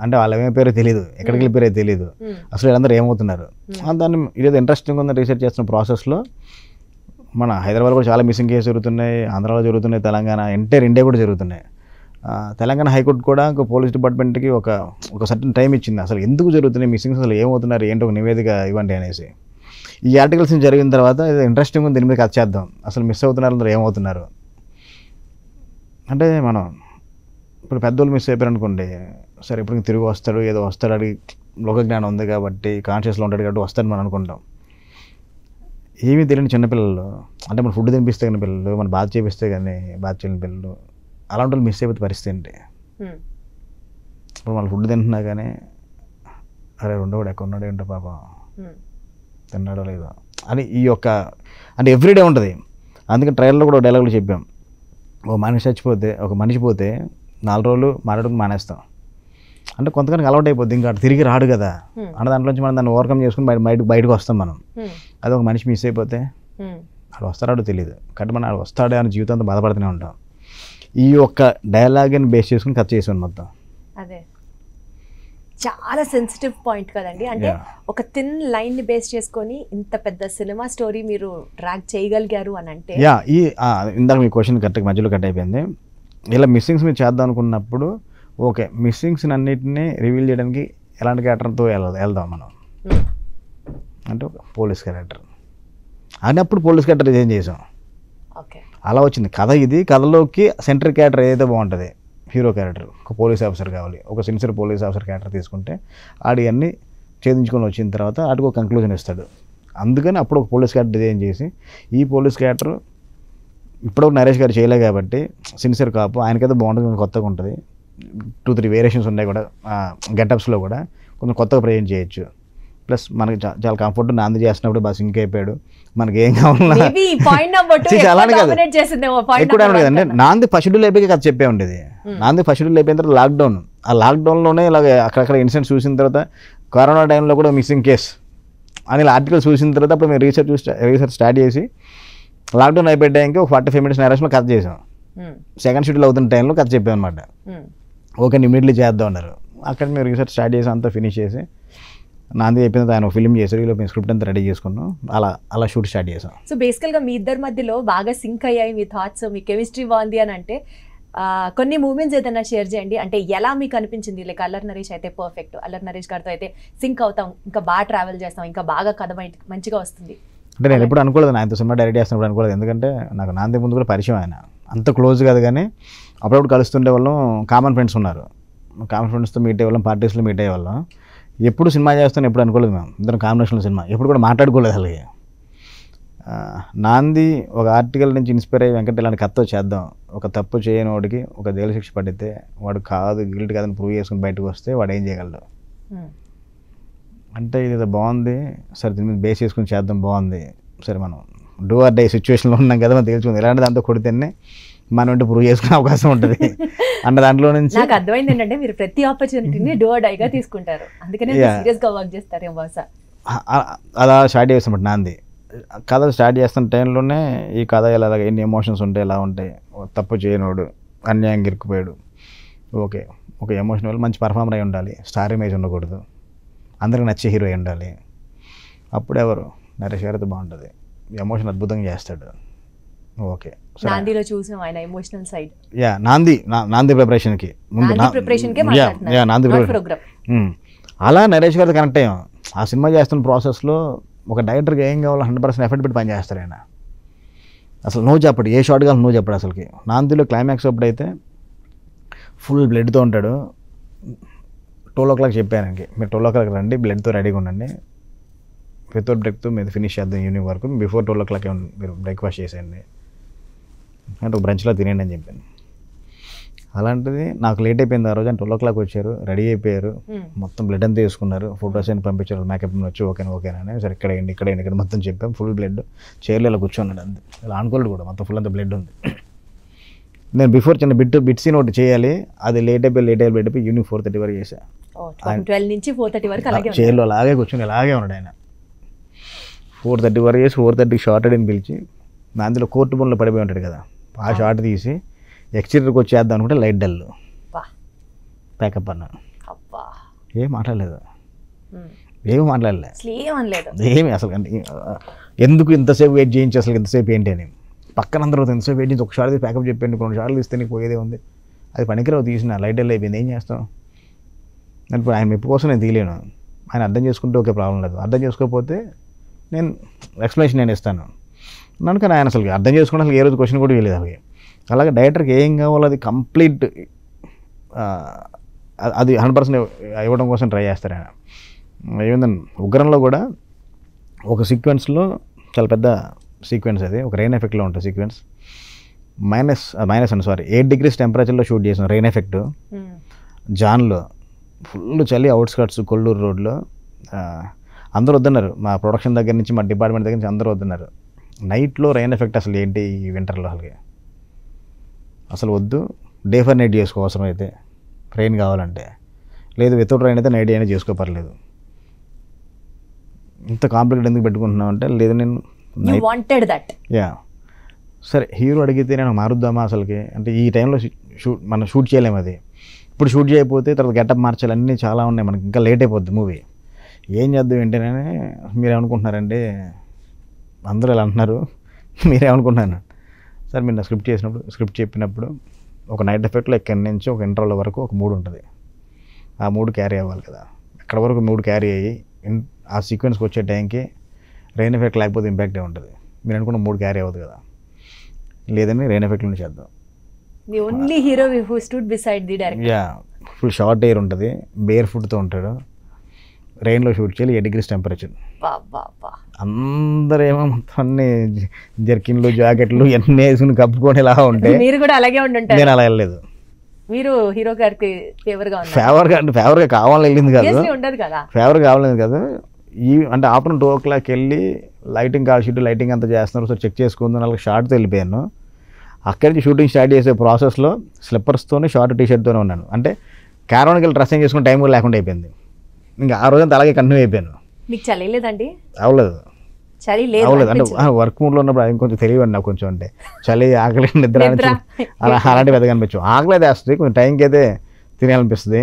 B: అంటే వాళ్ళు ఏమైపోయారో తెలియదు ఎక్కడికి వెళ్ళిపోయారో తెలియదు అసలు వీళ్ళందరూ ఏమవుతున్నారు? దాన్ని ఇదేదో ఇంట్రెస్టింగ్ ఉందని రీసెర్చ్ చేస్తున్న ప్రాసెస్లో మన హైదరాబాద్ కూడా చాలా మిస్సింగ్ కేసు జరుగుతున్నాయి ఆంధ్రాలో జరుగుతున్నాయి తెలంగాణ ఎంటైర్ ఇండియా కూడా జరుగుతున్నాయి. తెలంగాణ హైకోర్టు కూడా ఒక పోలీస్ డిపార్ట్మెంట్కి ఒక ఒక సర్టన్ టైం ఇచ్చింది. అసలు ఎందుకు జరుగుతున్నాయి మిస్సింగ్స్ అసలు ఏమవుతున్నారు ఏంటో ఒక నివేదిక ఇవ్వండి అనేసి. ఈ ఆర్టికల్స్ జరిగిన తర్వాత ఇది ఇంట్రెస్టింగ్ ఉంది దీని మీద కథ చేద్దాం. అసలు మిస్ అవుతున్నారు అందరూ ఏమవుతున్నారు? అంటే మనం ఇప్పుడు పెద్దోళ్ళు మిస్ అయిపోయారు అనుకోండి సరే ఇప్పుడు తిరిగి వస్తాడు ఏదో వస్తాడు అడిగి లోక జ్ఞానం ఉంది కాబట్టి కాన్షియస్లో ఉంటాడు కాబట్టి వస్తాడు మనం అనుకుంటాం. ఏమీ తెలియని చిన్నపిల్లలు అంటే మన ఫుడ్ తినిపిస్తే కానీ పిల్లలు మన బాధ చేపిస్తే కానీ బాధ చేయని పిల్లలు అలాంటి వాళ్ళు మిస్ అయిపోతే పరిస్థితి ఏంటి? ఇప్పుడు మన ఫుడ్ తింటున్నా కానీ అరే రెండోడు ఎక్కడ ఉన్నాడు ఏంటో పాపం. తిన్నాడో లేదో. అని ఈ యొక్క అంటే ఎవ్రీడే ఉంటుంది. అందుకని ట్రైలర్లో కూడా డైలాగులు చెప్పాం. ఒక మనిషి చచ్చిపోతే ఒక మనిషి పోతే నాలుగు రోజులు మాట్లాడడం మానేస్తాం. అంటే కొంతకాలం అలవాటు అయిపోద్ది. ఇంకా తిరిగి రాడు కదా. అంటే దాంట్లో నుంచి మనం దాన్ని ఓవర్కమ్ చేసుకుని బయట బయట బయటకు వస్తాం మనం. అది ఒక మనిషి మిస్ అయిపోతే ఆడు వస్తాడో తెలియదు కాబట్టి మనం ఆడు వస్తాడే అని జీవితంతో బాధపడుతూనే ఉంటాం. ఈ యొక్క డైలాగ్ని బేస్ చేసుకుని కథ చేసాను మొత్తం.
A: అదే. చాలా సెన్సిటివ్ పాయింట్ కదండి. అంటే. ఒక థిన్ లైన్ని బేస్ చేసుకొని ఇంత పెద్ద సినిమా స్టోరీ మీరు ట్రాక్ చేయగలిగారు అని అంటే
B: యా ఈ ఇందాక మీ క్వశ్చన్ కరెక్ట్గా మధ్యలో కట్ అయిపోయింది. ఇలా మిస్సింగ్స్ మీరు చేద్దాం అనుకున్నప్పుడు ఓకే మిస్సింగ్స్ అన్నిటిని రివీల్ చేయడానికి ఎలాంటి క్యారెక్టర్తో వెళ్దాం మనం?
A: Hmm.
B: అంటే పోలీస్ క్యారెక్టర్. అన్నప్పుడు పోలీస్ క్యారెక్టర్ చేంజ్ చేసాం?
A: ఓకే.
B: అలా వచ్చింది. కథ ఇది కథలోకి సెంటర్ క్యారెక్టర్ ఏదైతే బాగుంటుంది హీరో క్యారెక్టర్ ఒక పోలీస్ ఆఫీసర్ కావాలి ఒక సిన్సియర్ పోలీస్ ఆఫీసర్ క్యారెక్టర్ తీసుకుంటే ఆడి అన్ని ఛేదించుకొని వచ్చిన తర్వాత అటుకు ఒక కంక్లూజన్ ఇస్తాడు. అందుకని అప్పుడు ఒక పోలీస్ క్యారెక్టర్ డిజైన్ చేసి ఈ పోలీస్ క్యారెక్టర్ ఇప్పుడు నరేష్ గారు చేయలే కాబట్టి సిన్సియర్ కాపు ఆయనకైతే బాగుంటుంది కొత్తగా ఉంటుంది. టూ త్రీ వేరియేషన్స్ ఉన్నాయి కూడా గెటప్స్లో కూడా. కొంచెం కొత్తగా ప్రజెంట్ చేయొచ్చు. ప్లస్ మనకి చాలా కంఫర్ట్ నాంది చేస్తున్నప్పుడు బాగా సింక్ అయిపోయాడు. మనకి ఏం కావాలన్నా
A: మేబీ పాయింట్ నెంబర్ టూ
B: చీ, అలానే కాదు.
A: డామినేట్ చేసిందేమో పాయింట్
B: ఎక్కువ టైం కదండి నాంది ఫస్ట్ అయిపోయి కథ చెప్పే ఉండేది. నాంది ఫస్ట్ అయిపోయిన తర్వాత లాక్డౌన్ ఆ లాక్డౌన్లోనే ఇలాగ అక్కడక్కడ ఇన్సిడెంట్స్ చూసిన తర్వాత కరోనా టైంలో కూడా మిస్సింగ్ కేస్ అని ఆర్టికల్ చూసిన తర్వాత అప్పుడు మేము రీసెర్చ్ రీసెర్చ్ స్టార్ట్ చేసి లాక్డౌన్ అయిపోయే టైంకి ఒక ఫార్టీ ఫైవ్ మినిట్స్ నేరేషన్లో కథ చేసాం. సెకండ్ షెడ్యూల్ అవుతున్న టైంలో కథ చెప్పాం అనమాట ఓకే ఇమీడియట్లీ చేద్దాం అన్నారు. అక్కడ మేము రీసెర్చ్ స్టార్ట్ చేసి అంతా ఫినిష్ చేసి నాంది తర్వాత ఆయన ఫిల్మ్ చేశారు ఇలా మేము స్క్రిప్ట్ అంతా రెడీ చేసుకున్నాం. అలా అలా షూట్ స్టార్ట్ చేసాం.
A: సో బేసికల్గా మీ ఇద్దరి మధ్యలో బాగా సింక్ అయ్యాయి మీ థాట్స్ మీ కెమిస్ట్రీ బాగుంది అని అంటే కొన్ని మూమెంట్స్ ఏదైనా షేర్ చేయండి. అంటే ఎలా మీకు అనిపించింది? లైక్ అల్లర్ నరేష్ అయితే పర్ఫెక్ట్ అల్లర్ నరేష్ గారితో అయితే సింక్ అవుతాం ఇంకా బాగా ట్రావెల్ చేస్తాం ఇంకా బాగా కథ మంచిగా వస్తుంది.
B: అంటే నేను ఎప్పుడు అనుకోలేదు ఆయనతో సినిమా డైరెక్ట్ చేస్తున్నప్పుడు అనుకోలేదు. ఎందుకంటే నాకు నాంది ముందు కూడా పరిచయం ఆయన. అంత క్లోజ్ కాదు కానీ అప్పుడప్పుడు కలుస్తుండే వాళ్ళం కామన్ ఫ్రెండ్స్ ఉన్నారు. కామన్ ఫ్రెండ్స్తో మీట్ అయ్యే వాళ్ళం పార్టీస్లో మీట్ అయ్యే వాళ్ళం. ఎప్పుడు సినిమా చేస్తాను ఎప్పుడు అనుకోలేదు మేము. ఇద్దరం కాంబినేషన్లో సినిమా. ఎప్పుడు కూడా మాట్లాడుకోలేదు అలాగే నాంది ఒక ఆర్టికల్ నుంచి ఇన్స్పైర్ అయ్యి వెంకట ఇలాంటి కథ చేద్దాం. ఒక తప్పు చేయని వాడికి ఒక జైలు శిక్ష పడితే వాడు కాదు గిల్ట్ కాదని ప్రూవ్ చేసుకుని బయటకు వస్తే వాడు ఏం చేయగలడు?
A: Hmm.
B: అంటే ఇది బాగుంది. సరే దీని మీద బేస్ చేసుకుని చేద్దాం బాగుంది. సరే మనం డూ ఆర్ డై సిచ్యువేషన్లో ఉన్నాం కదా మనం తెలుసుకుంది ఇలాంటి దాంతో కొడితేనే మనం అంటే ప్రూవ్ చేసుకునే అవకాశం ఉంటుంది. అన్న దాంట్లో నుంచి
A: నాకు అర్థమైంది ఏంటంటే మీరు ప్రతి ఆపర్చునిటీని డో డైగా తీసుకుంటారు. అందుకనే
B: Yeah.
A: సీరియస్గా వర్క్ చేస్తారేమో బహుశా
B: అలా స్టార్ట్ చేస్తాం నాంది. కథ స్టార్ట్ చేస్తున్న టైంలోనే ఈ కథ ఇలా ఇలా ఎన్ని ఎమోషన్స్ ఉంటాయి ఎలా ఉంటాయి తప్పు చేయనోడు అన్యాయం ఇరుక్కుపోయాడు ఓకే ఒక ఎమోషన్ వల్ల మంచి పర్ఫార్మర్ అయి ఉండాలి స్టార్ ఇమేజ్ ఉండకూడదు. అందరికి నచ్చే హీరో అయి ఉండాలి. అప్పుడు ఎవరు? నరేష్ గారితో బాగుంటుంది. ఎమోషన్ అద్భుతంగా చేస్తాడు. ఓకే.
A: నాందిలో చూసాం ఆయన ఎమోషనల్ సైడ్
B: యా నాంది నా- నాంది ముందు నా-
A: preparation కే
B: యా,
A: మాట్లాడుతున్నారు.
B: Yeah, Naandhi preparation. అలా నరేష్ గారితో కనెక్ట్ అయ్యాం. ఆ సినిమా చేస్తున్న ప్రాసెస్లో ఒక డైరెక్టర్కి ఏం కావాలో హండ్రెడ్ పర్సెంట్ ఎఫర్ట్ పెట్టి పని చేస్తారు ఆయన. అసలు నువ్వు చెప్పడు. ఏ షార్ట్ కావాలి నువ్వు చెప్పడు అసలుకి. నాందిలో క్లైమాక్స్ అప్పుడైతే ఫుల్ బ్లడ్తో ఉంటాడు. ట్వెల్వ్ ఓ క్లాక్ చెప్పాను ఆయనకి. మీరు ట్వెల్వ్ ఓ క్లాక్ రండి బ్లడ్తో రెడీగా ఉండండి. వితౌట్ బ్రేక్తో మీరు ఫినిష్ చేద్దాం ఈవినింగ్ వరకు. బిఫోర్ ట్వెల్వ్ ఓ క్లాక్ మీరు బ్రేక్ఫాస్ట్ చేసేయండి. అంటే ఒక బ్రంచ్లో తినేయండి అని చెప్పాను అలాంటిది నాకు లేట్ అయిపోయింది ఆ రోజు అంటే ట్వెల్వ్ ఓ క్లాక్ వచ్చారు రెడీ అయిపోయారు. మొత్తం బ్లడ్ అంతా తీసుకున్నారు ఫొటోస్ అని పంపించారు. మేకప్ వచ్చి ఓకేనా ఓకేనా అని సరే ఇక్కడ ఏంటి ఇక్కడ ఇక్కడ మొత్తం చెప్పాం. ఫుల్ బ్లడ్ చైర్లో ఇలా కూర్చున్నాడు అంతే. ఇలా అనుకోలేదు కూడా మొత్తం ఫుల్ అంతా బ్లడ్ ఉంది. నేను బిఫోర్ చిన్న బిట్ బిట్ సీన్ ఒకటి చేయాలి. అది లేట్ అయిపోయి లేట్ అయిపోయి లేట్ అయిపోయి ఈవినింగ్ ఫోర్ థర్టీ వరకు చేశా.
A: ట్వెల్వ్ నుంచి ఫోర్ థర్టీ వరకు అలాగే.
B: చైర్లో అలాగే కూర్చొని ఇలాగే ఉన్నాడు ఆయన. ఫోర్ థర్టీ వరకు చేసి ఫోర్ థర్టీకి షార్ట్ అని పిలిచి నా అందులో కోర్టు బొన్లో పడిపోయి ఉంటాడు కదా. ఆ షార్ట్ తీసి ఎక్స్టీరియర్కి వచ్చేద్దాం అనుకుంటే లైట్ డల్ ప్యాకప్ అన్న.
A: అబ్బా.
B: ఏం మాట్లాడలేదు. ఏమి మాట్లాడలే.
A: అసలు ఏం అనలేదు.
B: ఏమి అసలు ఎందుకు ఇంతసేపు వెయిట్ చేయించి అసలు ఇంతసేపు ఏంటి అని. పక్కన అందరూ ఎంతసేపు వెయిట్ చేయించి ఒక షార్ట్ తీసి ప్యాకప్ చెప్పండి కొన్ని షార్ట్లు తీస్తే నీకు పోయేదే ఉంది. అది పనికిరావు తీసిన లైట్ డల్ అయిపోయింది. ఏం చేస్తాం? ఇప్పుడు ఆయన మెప్పు కోసం నేను తీయలేను. ఆయన అర్థం చేసుకుంటే ఓకే ప్రాబ్లం లేదు. అర్థం చేసుకోకపోతే నేను ఎక్స్ప్లెనేషన్ నేను ఇస్తాను. నన్ను కానీ ఆయన అసలు అర్థం చేసుకుంటే అసలు ఏ రోజు క్వశ్చన్ కూడా వేయలేదు అలాగే అలాగే డైరెక్టర్కి ఏం కావాలో అది కంప్లీట్ అది హండ్రెడ్ పర్సెంట్ ఇవ్వడం కోసం ట్రై చేస్తారు ఆయన. ఏమైందండి ఉగ్రంలో కూడా ఒక సీక్వెన్స్లో చాలా పెద్ద సీక్వెన్స్ అది. ఒక రెయిన్ ఎఫెక్ట్లో ఉంటుంది సీక్వెన్స్ మైనస్ మైనస్ అండి సారీ ఎయిట్ డిగ్రీస్ టెంపరేచర్లో షూట్ చేసిన రెయిన్ ఎఫెక్ట్
A: ఉమ్.
B: జాన్లో ఫుల్ చలి అవుట్స్కట్స్ కొల్లూరు రోడ్లో. అందరూ వద్దన్నారు. మా ప్రొడక్షన్ దగ్గర నుంచి మా డిపార్ట్మెంట్ దగ్గర నుంచి అందరూ వద్దన్నారు. నైట్లో రెయిన్ ఎఫెక్ట్ అసలు ఏంటి ఈ వింటర్లో అసలు అసలు వద్దు డే ఫర్ నైట్ చేసుకో అవసరం అయితే ట్రైన్ కావాలంటే. లేదు వితౌట్ ట్రైన్ అయితే నైట్ అయినా చేసుకోపర్లేదు ఇంత కాంప్లికేట్ ఎందుకు పెట్టుకుంటున్నావు అంటే లేదు నేను
A: వాంటెడ్ దట్
B: యా సరే హీరో అడిగితే నేను మారుద్దామా అసలుకి? అంటే ఈ టైంలో షూట్ మనం షూట్ చేయలేము అది. ఇప్పుడు షూట్ చేయకపోతే తర్వాత గెటప్ మార్చాలి అన్నీ చాలా ఉన్నాయి మనకి. ఇంకా లేట్ అయిపోద్ది మూవీ ఏం చేద్దాం ఏంటనే మీరేమనుకుంటున్నారండి అందరూ ఇలా అంటున్నారు? మీరేమనుకుంటున్నారు సార్ మీరు నా స్క్రిప్ట్ చేసినప్పుడు స్క్రిప్ట్ చెప్పినప్పుడు ఒక నైట్ ఎఫెక్ట్లో ఎక్కడి నుంచి ఒక ఇంటర్వల్ వరకు ఒక మూడు ఉంటుంది. ఆ మూడు క్యారీ అవ్వాలి కదా. ఎక్కడ వరకు మూడు క్యారీ అయ్యి ఆ సీక్వెన్స్కి వచ్చే టైంకి రెయిన్ ఎఫెక్ట్ లేకపోతే ఇంపాక్టే ఉంటుంది. మీరు అనుకున్న మూడు క్యారీ అవ్వదు కదా. లేదని రెయిన్ ఎఫెక్ట్లోనే చేద్దాం.
A: The only hero who stood beside the director
B: yeah full short air ఉంటుంది. బేర్ ఫుడ్తో ఉంటాడు. రెయిన్లో షూట్ చేయాలి ఎయిట్ డిగ్రీస్ టెంపరేచర్ అందరేమో మొత్తం అన్ని జర్కిన్లు జాకెట్లు ఎన్ని వేసుకుని కప్పుకొని ఇలా ఉంటే
A: మీరు కూడా అలాగే ఉండుంటారు
B: నేను అలా వెళ్ళలేదు.
A: మీరు హీరో గారికి ఫేవర్గా ఉన్నారు?
B: ఫేవర్గా అంటే ఫేవర్గా కావాలని వెళ్ళింది కాదు.
A: ఉండదు కదా.
B: ఫేవర్ కావాలేదు కదా. ఈ అంటే ఆఫ్టర్నూన్ టూ ఓ క్లాక్ వెళ్ళి లైటింగ్ కాల్ షీట్ లైటింగ్ అంతా చేస్తున్నారు. సో చెక్ చేసుకుందాం నాలుగు షార్ట్తో వెళ్ళిపోయాను. అక్కడి నుంచి షూటింగ్ స్టార్ట్ చేసే ప్రాసెస్లో స్లిప్పర్స్తోనే షార్ట్ టీ షర్ట్తోనే ఉన్నాను. అంటే క్యారవాన్కి వెళ్ళి డ్రెస్సింగ్ చేసుకుని టైం కూడా లేకుండా అయిపోయింది. ఇంకా ఆ రోజంతా అలాగే కంటిన్యూ అయిపోయాను.
A: మీకు చలి లేదండి?
B: అవ్వలేదు.
A: చలి లేదు
B: అంటే. వర్క్ మూడ్లో ఉన్నప్పుడు అది కొంచెం తెలియదు నాకు కొంచెం అంటే చలి ఆకలి నిద్ర అలా అలాంటివి పెద్దగా అనిపించు ఆకలి అయితే వేస్తుంది కొంచెం టైంకి అయితే తినాలనిపిస్తుంది.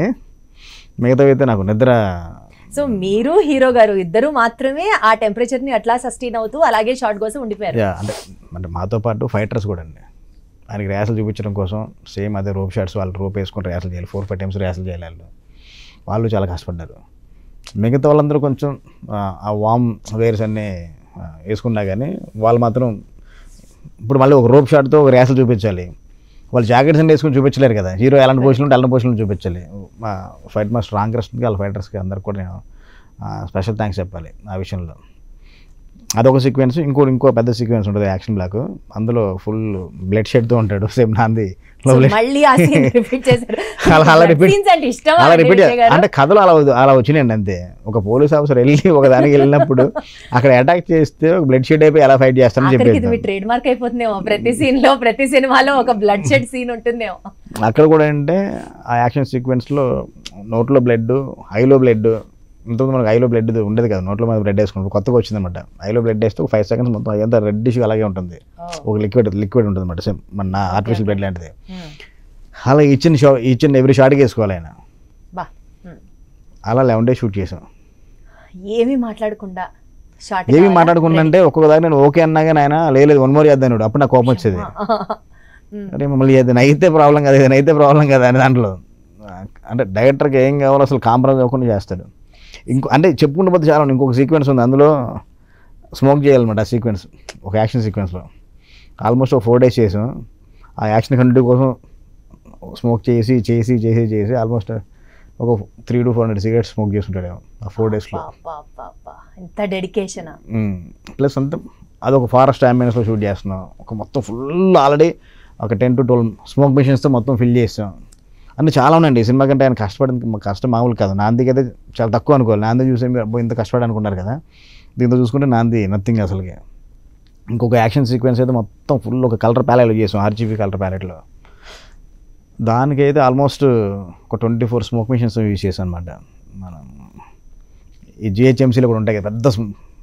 B: మిగతావి అయితే నాకు నిద్ర
A: సో మీరు హీరో గారు ఇద్దరు మాత్రమే ఆ టెంపరేచర్ని అట్లా సస్టైన్ అవుతూ అలాగే షార్ట్ కోసం ఉండిపోయారు.
B: అంటే అంటే మాతో పాటు ఫైటర్స్ కూడా అండి. ఆయనకి ర్యాసలు చూపించడం కోసం సేమ్ అదే రోప్ షాట్స్ వాళ్ళు రోప్ వేసుకుని ర్యాసలు చేయాలి. ఫోర్ ఫైవ్ టైమ్స్ ర్యాసలు చేయాలి వాళ్ళు. వాళ్ళు చాలా కష్టపడ్డారు. మిగతా వాళ్ళందరూ కొంచెం ఆ, వామ్ వేర్స్ అన్నీ వేసుకున్నా కానీ వాళ్ళు మాత్రం ఇప్పుడు మళ్ళీ ఒక రోప్ షాట్తో ఒక ర్యాసలు చూపించాలి. వాళ్ళు జాకెట్స్ అన్ని వేసుకుని చూపించలేరు కదా. హీరో ఎలాంటి పొజిషన్ ఉంటే అలాంటి పొజిషన్లో చూపించాలి. మా ఫైట్ మా స్ట్రాంగ్ రెస్ట్కి వాళ్ళ ఫైటర్స్కి అందరికి కూడా నేను స్పెషల్ థ్యాంక్స్ చెప్పాలి ఆ విషయంలో. అదొక సీక్వెన్స్. ఇంకో ఇంకో పెద్ద సీక్వెన్స్ ఉంటుంది యాక్షన్ బ్లాక్. అందులో ఫుల్ బ్లడ్ షెడ్తో ఉంటాడు సేమ్ నాంది.
A: మళ్ళీ ఆ సీన్ రిపీట్ చేశారు.
B: అలా అలా రిపీట్
A: Scenes అంటే ఇష్టం
B: అలా రిపీట్ అంటే కథలు అలా అలా వచ్చినాయండి అంతే. ఒక పోలీస్ ఆఫీసర్ వెళ్ళి ఒక దానికి వెళ్ళినప్పుడు అక్కడ అటాక్ చేస్తే ఒక బ్లడ్ షెడ్ అయిపోయి ఎలా ఫైట్
A: ఇది మీ
B: చెప్పేది
A: ట్రేడ్ మార్క్ అయిపోతుందేమో. ప్రతి సీన్లో ప్రతి సినిమాలో ఒక బ్లడ్ షెడ్ సీన్ ఉంటుందేమో.
B: అక్కడ కూడా ఏంటంటే ఆ యాక్షన్ సీక్వెన్స్లో నోట్లో బ్లడ్ ఐలో బ్లడ్ ఇంతకుముందు మనకు ఐలో బ్లడ్ ఉండేది కదా. నోట్లో మీద బ్లడ్ వేసుకున్నప్పుడు కొత్తగా వచ్చిందన్నమాట. ఐలో బ్లడ్ వేస్తే ఒక ఫైవ్ సెకండ్స్ మొత్తం అయ్యంతా రెడ్డిష్ అలాగే ఉంటుంది. ఒక లిక్విడ్ లిక్విడ్ ఉంటుంది అనమాట సేమ్ మన ఆర్టిఫిషియల్ బ్లడ్ లాంటిది.
A: Hmm.
B: అలా ఇచ్చిన షా ఇచ్చిన ఎవ్రీ షాట్కి వేసుకోవాలి ఆయన.
A: Hmm.
B: అలా లెవెన్ డేస్ షూట్ చేసాం.
A: ఏమీ మాట్లాడకుండా
B: ఏమి మాట్లాడుకున్నా అంటే ఒక్కొక్క దాకా నేను ఓకే అన్నా కానీ ఆయన లేదు వన్ మోర్ చేద్దాం అప్పుడు నాకు కోపం వచ్చేది. అరే మమ్మల్ని ఏదైనా అయితే ప్రాబ్లం కదా ఏదైనా అయితే ప్రాబ్లం కదా అని దాంట్లో. అంటే డైరెక్టర్కి ఏం కావాలో అసలు కాంప్రమైజ్ అవ్వకుండా చేస్తాడు. ఇంకో అంటే చెప్పుకుంటూ పోతే చాలా. ఇంకొక సీక్వెన్స్ ఉంది. అందులో స్మోక్ చేయాలన్నమాట ఆ సీక్వెన్స్ ఒక యాక్షన్ సీక్వెన్స్లో ఆల్మోస్ట్ ఒక ఫోర్ డేస్ చేసాం. ఆ యాక్షన్ కంటిన్యూ కోసం స్మోక్ చేసి చేసి చేసి చేసి ఆల్మోస్ట్ ఒక three to four hundred cigarettes smoke చేస్తుంటాడు ఆ ఫోర్ డేస్లో
A: ఎంత డెడికేషన్
B: ప్లస్ అంతా అదొక ఫారెస్ట్ అంబియన్స్లో షూట్ చేస్తున్నాం. ఒక మొత్తం ఫుల్ ఆల్రెడీ ఒక టెన్ టు ట్వెల్వ్ స్మోక్ మిషన్స్తో మొత్తం ఫిల్ చేస్తాం అన్ని చాలా ఉన్నాయండి. ఈ సినిమా కంటే ఆయన కష్టపడింది కష్టం మామూలు కాదు. నాందికి అయితే చాలా తక్కువ అనుకోవాలి. నాంది చూసే మీరు ఇంత కష్టపడి అనుకున్నారు కదా. దీంతో చూసుకుంటే నాంది నథింగ్ అసలుకి. ఇంకొక యాక్షన్ సీక్వెన్స్ అయితే మొత్తం ఫుల్ ఒక కలర్ ప్యాలెట్లో చేసాం. ఆర్జీబీ కలర్ ప్యాలెట్లో. దానికైతే ఆల్మోస్ట్ ఒక twenty four smoke machines use చేసాం అనమాట మనం ఈ జిహెచ్ఎంసీలో కూడా ఉంటాయి కదా పెద్ద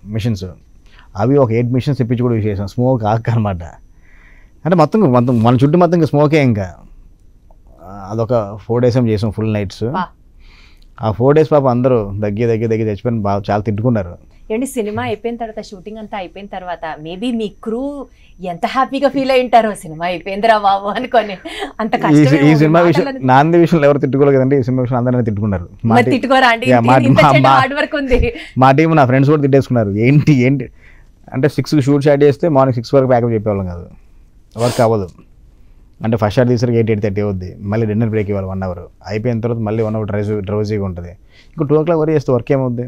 B: మిషన్స్. అవి ఒక ఎయిట్ మిషన్స్ తెప్పించి కూడా యూజ్ చేసాం స్మోక్ ఆక అనమాట అంటే మొత్తం మొత్తం మన చుట్టూ మొత్తం ఇంకా స్మోకే ఇంకా. అదొక ఫోర్ డేస్ ఏం చేసాం ఫుల్ నైట్స్. ఆ ఫోర్ డేస్ పాప అందరూ దగ్గర దగ్గర దగ్గర చచ్చిపోయిన బాగా చాలా తిట్టుకున్నారు.
A: ఏంటి సినిమా అయిపోయిన తర్వాత షూటింగ్ అంతా అయిపోయిన తర్వాత మేబీ మీ క్రూ ఎంత హ్యాపీగా ఫీల్ అయి ఉంటారో సినిమా అయిపోయిందిరా బాబు అనుకొని అంత
B: ఈ. సినిమా విషయం నాంది విషయంలో ఎవరు తిట్టుకోలేదు కదండి ఈ సినిమా విషయం అందరినీ తిట్టుకున్నారు. మా టీ- నా ఫ్రెండ్స్ కూడా తిట్టేసుకున్నారు. ఏంటి ఏంటి? అంటే సిక్స్కి షూట్ స్టార్ట్ చేస్తే మార్నింగ్ సిక్స్ వరకు ప్యాకప్ చెప్పేవాళ్ళం కాదు. వర్క్ అవ్వదు. అంటే ఫస్ట్ షాట్ తీసరికి ఎయిట్ ఎయిట్ థర్టీ అవుద్ది. మళ్ళీ డిన్నర్ బ్రేక్ ఇవ్వాలి వన్ అవర్ అయిపోయిన తర్వాత మళ్ళీ వన్ అవర్ డ్రైవ్ డ్రౌజీగా ఉంటుంది. ఇంకా టూ ఓ క్లాక్ వరకు చేస్తే వర్క్ ఏమవుద్ది?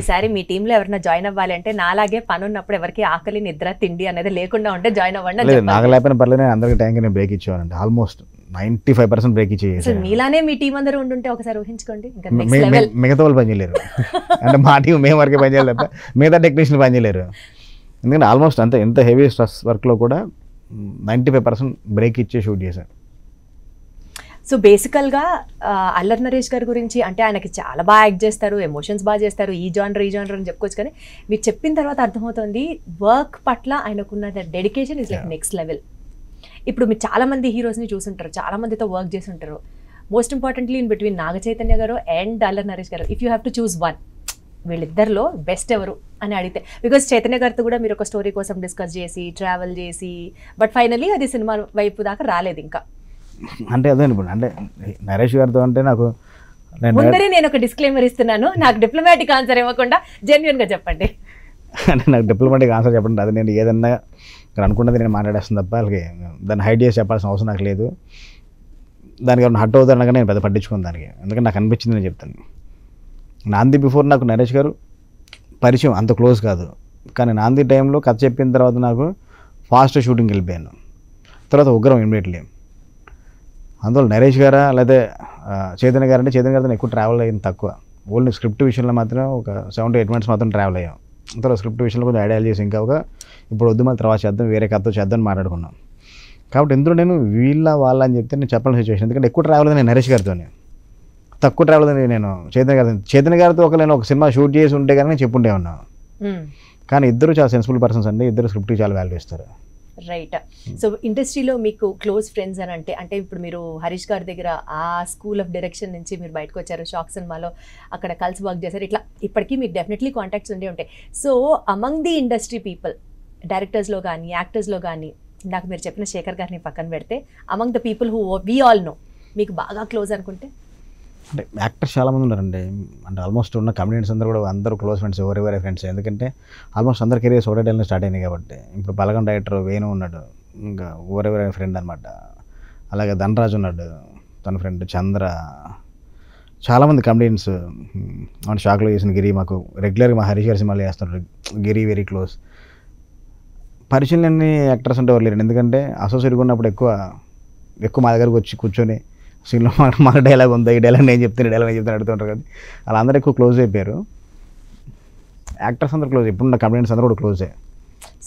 A: ఈసారి మీ టీంలో ఎవరైనా జాయిన్ అవ్వాలి అంటే నాలాగే పని ఉన్నప్పుడు ఎవరికి ఆకలి నిద్ర తిండి అనేది లేకుండా ఉంటే జాయిన్ అవ్వండి
B: లేదు. నాకు లేకపోయినా పర్లేదు నేను అందరికి టైంకి నేను break ఇచ్చేవానండి almost ninety five percent break ఇచ్చేసి
A: మీలానే మీ టీం అందరూ ఉండుంటే ఒకసారి ఊహించుకోండి.
B: మిగతా వాళ్ళు పని చేయలేరు. అంటే మా టీం మేము వరకే పని చేయలేదు మిగతా టెక్నీషియన్ పని చేయలేరు. ఎందుకంటే ఆల్మోస్ట్ అంతే ఎంత హెవీ స్ట్రెస్ వర్క్లో కూడా నైంటీ ఫైవ్ పర్సెంట్ బ్రేక్ ఇచ్చే షూట్ చేశాను
A: సో బేసికల్గా అల్లర్ నరేష్ గారి గురించి అంటే ఆయనకి చాలా బాగా యాక్ట్ చేస్తారు ఎమోషన్స్ బాగా చేస్తారు ఈ జానర్ ఈ జానర్ అని చెప్పుకోవచ్చు కానీ మీరు చెప్పిన తర్వాత అర్థమవుతుంది వర్క్ పట్ల ఆయనకున్న dedication is like. Next level ఇప్పుడు మీరు చాలా మంది హీరోస్ని చూసుంటారు చాలా మందితో వర్క్ చేసి ఉంటారు most importantly in between Naga Chaitanya గారు అండ్ అల్లర్ నరేష్ గారు if you have to choose one వీళ్ళిద్దరిలో బెస్ట్ ఎవరు అని అడిగితే బికాస్ చైతన్య గారితో కూడా మీరు ఒక స్టోరీ కోసం డిస్కస్ చేసి ట్రావెల్ చేసి బట్ ఫైనలీ అది సినిమా వైపు దాకా రాలేదు ఇంకా.
B: అంటే అదే ఇప్పుడు అంటే నరేష్ గారితో అంటే నాకు
A: ముందరే నేను ఒక డిస్క్లైమర్ ఇస్తున్నాను నాకు డిప్లొమాటిక్ ఆన్సర్ ఇవ్వకుండా జెన్యున్గా చెప్పండి.
B: అంటే నాకు డిప్లొమాటిక్ ఆన్సర్ చెప్పండి అది నేను ఏదన్నా ఇక్కడ అనుకున్నది నేను మాట్లాడేస్తాను తప్ప వాళ్ళకి దాన్ని హైడ్ చేసి చెప్పాల్సిన అవసరం నాకు లేదు. దానికి హట్ అవుతాను అనగా నేను పెద్ద పట్టించుకోను దానికి ఎందుకంటే నాకు అనిపించింది నేను చెప్తాను. నాంది బిఫోర్ నాకు నరేష్ గారు పరిచయం అంత క్లోజ్ కాదు. కానీ నాంది టైంలో కథ చెప్పిన తర్వాత నాకు ఫాస్ట్ షూటింగ్కి వెళ్ళిపోయాను. తర్వాత ఉగ్రం ఇమ్మీడియట్లీ. అందువల్ల నరేష్ గారా లేదా చైతన్య గారు అంటే చైతన్య గారితో ఎక్కువ ట్రావెల్ అయ్యింది తక్కువ. ఓన్లీ స్క్రిప్ట్ విషయంలో మాత్రం ఒక సెవెన్ టు ఎయిట్ మంత్స్ మాత్రం ట్రావెల్ అయ్యాం. తర్వాత స్క్రిప్ట్ విషయంలో కొంచెం ఐడియాలు చేసి ఇంకా ఒక ఇప్పుడు వద్దు మళ్ళీ తర్వాత చేద్దాం వేరే కథతో చేద్దాం మాట్లాడుకున్నాం. కాబట్టి ఇందులో నేను వీళ్ళ వాళ్ళ అని చెప్తే నేను చెప్పాల్సిన సిచ్యువేషన్ ఎందుకంటే ఎక్కువ ట్రావెల్ నేను నరేష్ గారితోనే. తక్కువ ట్రావెల్ నేను చైతన్య గారితో చైతన్య గారితో ఒక నేను ఒక సినిమా షూట్ చేసి ఉంటే కానీ నేను చెప్పుంటే ఉన్నాను కానీ ఇద్దరు చాలా సెన్సిబుల్ పర్సన్స్ అండి. ఇద్దరు స్క్రిప్ట్కి చాలా వాల్యూ ఇస్తారు
A: రైట్ సో ఇండస్ట్రీలో మీకు క్లోజ్ ఫ్రెండ్స్ అని అంటే అంటే ఇప్పుడు మీరు హరీష్ గారి దగ్గర ఆ స్కూల్ ఆఫ్ డైరెక్షన్ నుంచి మీరు బయటకు వచ్చారు షాక్ సినిమాలో అక్కడ కలిసి వర్క్ చేశారు. ఇట్లా ఇప్పటికీ మీకు డెఫినెట్లీ కాంటాక్ట్స్ ఉండే ఉంటాయి. So among the industry people డైరెక్టర్స్లో కానీ యాక్టర్స్లో కానీ నాకు మీరు చెప్పిన శేఖర్ గారిని పక్కన పెడితే among the people who we all know మీకు బాగా క్లోజ్ అనుకుంటే?
B: అంటే యాక్టర్స్ చాలామంది ఉన్నారండి. అంటే ఆల్మోస్ట్ ఉన్న కమెడియన్స్ అందరూ కూడా అందరూ క్లోజ్ ఫ్రెండ్స్ ఎవరెవరే వేరే ఫ్రెండ్స్. ఎందుకంటే ఆల్మోస్ట్ అందరి కెరీర్స్ ఒకటే స్టార్ట్ అయినాయి కాబట్టి. ఇప్పుడు బలగం డైరెక్టర్ వేణు ఉన్నాడు. ఇంకా ఎవరెవరే ఫ్రెండ్ అనమాట అలాగే ధనరాజు ఉన్నాడు. తన ఫ్రెండ్ చంద్ర. చాలామంది కమెడియన్స్ మన షాక్లో చేసిన గిరి మాకు రెగ్యులర్గా మా హరీష్ గారి సినిమాలు చేస్తున్నారు గిరి వెరీ క్లోజ్ పరిచయం లేని యాక్టర్స్ అంటే ఎవరు లేరు ఎందుకంటే అసోసియేట్గా ఉన్నప్పుడు ఎక్కువ ఎక్కువ మా దగ్గరకు వచ్చి కూర్చొని సీన్లో మన మన డైలాగ్ ఉందా? ఈ డైలాగ్ నేను చెప్తాను డైలాగ్ నేను చెప్తాను అడుగుతుంటారు కదా. అలా అందరూ ఎక్కువ క్లోజ్ అయిపోయారు. యాక్టర్స్ అందరూ క్లోజ్ ఇప్పుడున్న కంప్లైంట్స్ అందరూ కూడా క్లోజే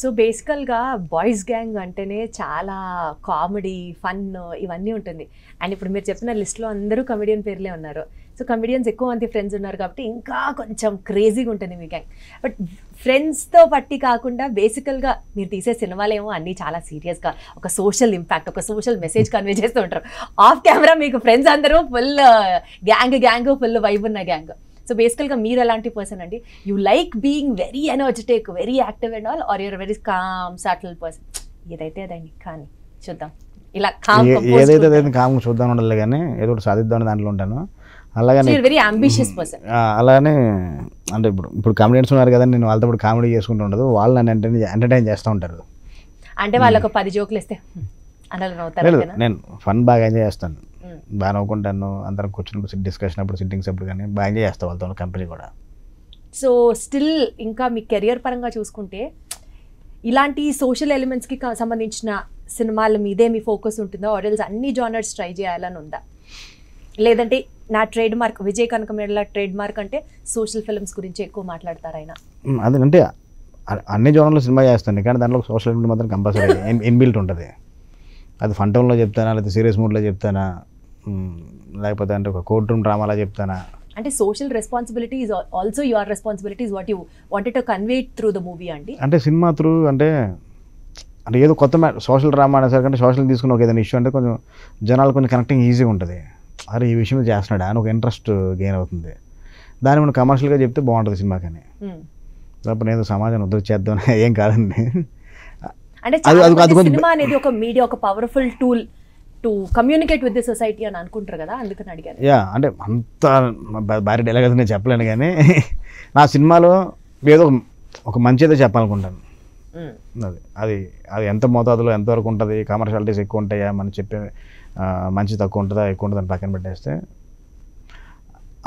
A: సో బేసికల్గా బాయ్స్ గ్యాంగ్ అంటేనే చాలా కామెడీ ఫన్ ఇవన్నీ ఉంటుంది. అండ్ ఇప్పుడు మీరు చెప్పిన లిస్ట్లో అందరూ కమెడియన్ పేర్లే ఉన్నారు. సో కమెడియన్స్ ఎక్కువ మంది ఫ్రెండ్స్ ఉన్నారు కాబట్టి ఇంకా కొంచెం క్రేజీగా ఉంటుంది మీ గ్యాంగ్ బట్ ఫ్రెండ్స్తో పట్టి కాకుండా బేసికల్గా మీరు తీసే సినిమాలేమో అన్నీ చాలా సీరియస్గా ఒక సోషల్ ఇంపాక్ట్ ఒక సోషల్ మెసేజ్ కన్వే చేస్తూ ఉంటారు. ఆఫ్ కెమెరా మీకు ఫ్రెండ్స్ అందరూ full gang gang full vibe ఉన్న గ్యాంగ్ సో బేసికల్గా మీరు ఎలాంటి పర్సన్ అండి? You like being very energetic very active and all or you're very calm subtle person ఏదైతే అదండి కానీ చూద్దాం. ఇలా
B: ఏదైతే కాము చూద్దాం ఉండాలి కానీ ఏదో సాధిద్దాం దాంట్లో ఉంటాను. అలాగని
A: వెరీ అంబిషియస్ పర్సన్
B: అలానే అంటే ఇప్పుడు ఇప్పుడు కామెడియన్స్ ఉన్నారు కదా నేను వాళ్ళతో ఇప్పుడు కామెడీ చేసుకుంటూ ఉండదు. వాళ్ళు నన్ను ఎంటర్టైన్ ఎంటర్టైన్ చేస్తూ ఉంటారు.
A: అంటే వాళ్ళకు పది జోకులు ఇస్తే "హ్మ్" అని అలా నవ్వుతారు
B: లేదు
A: అంతేనా?
B: నేను ఫన్ బాగా ఎంజాయ్ చేస్తాను. బాగా నవ్వుకుంటాను అందరం కూర్చున్నప్పుడు డిస్కషన్ అప్పుడు సిట్టింగ్స్ అప్పుడు కానీ బాగా ఎంజాయ్ చేస్తాను వాళ్ళతో కంపెనీ కూడా.
A: సో స్టిల్ ఇంకా మీ కెరియర్ పరంగా చూసుకుంటే ఇలాంటి సోషల్ ఎలిమెంట్స్కి సంబంధించిన సినిమాల మీదే మీ ఫోకస్ ఉంటుందా? ఆర్ఎల్స్ అన్ని జానర్స్ ట్రై చేయాలని ఉందా? లేదంటే నా trade mark Vijay Kanakamedala trade mark అంటే సోషల్ ఫిల్మ్స్ గురించి ఎక్కువ మాట్లాడతారు ఆయన.
B: మ్, అదే అంటే అ- అన్ని జోన్లో సినిమా చేస్తాను. కానీ దాంట్లో సోషల్ మీడియా మాత్రం కంపల్సరీ ఇన్బిల్ట్ ఉంటుంది. అది ఫన్ టౌన్లో చెప్తానా లేకపోతే సీరియస్ మూడ్లో చెప్తానా లేకపోతే అంటే ఒక కోర్ట్ రూమ్ డ్రామాలో చెప్తానా?
A: అంటే social responsibility is also your responsibility what you wanted to convey through the movie అండి.
B: అంటే సినిమా త్రూ అంటే అంటే ఏదో కొత్త సోషల్ డ్రామా అనేసరికి సోషల్ తీసుకుని ఒక ఏదైనా ఇష్యూ అంటే కొంచెం జనాలు కొంచెం కనెక్టింగ్ ఈజీగా ఉంటుంది. అరే ఈ విషయం చేస్తున్నాడు? అని ఒక ఇంట్రెస్ట్ గెయిన్ అవుతుంది. దాన్ని మనం కమర్షియల్గా చెప్తే బాగుంటుంది సినిమా కానీ. తప్ప నేను సమాజం ఉద్ధరి చేద్దాం ఏం కాదండి.
A: అంటే సినిమా అనేది ఒక మీడియా ఒక powerful tool to communicate with the society అని అనుకుంటారు కదా? అందుకని అడిగాను.
B: యా అంటే అంత భారీ డైలాగ్ అయితే నేను చెప్పలేను కానీ నా సినిమాలో ఏదో ఒక- మంచి అయితే చెప్పాలనుకుంటాను. అది అది అది ఎంత మోతాదులో ఎంతవరకు ఉంటుంది కమర్షియాలిటీస్ ఎక్కువ ఉంటాయా? మనం చెప్పే మంచి తక్కువ ఉంటుందా ఎక్కువ ఉంటుందని పక్కన పెట్టేస్తే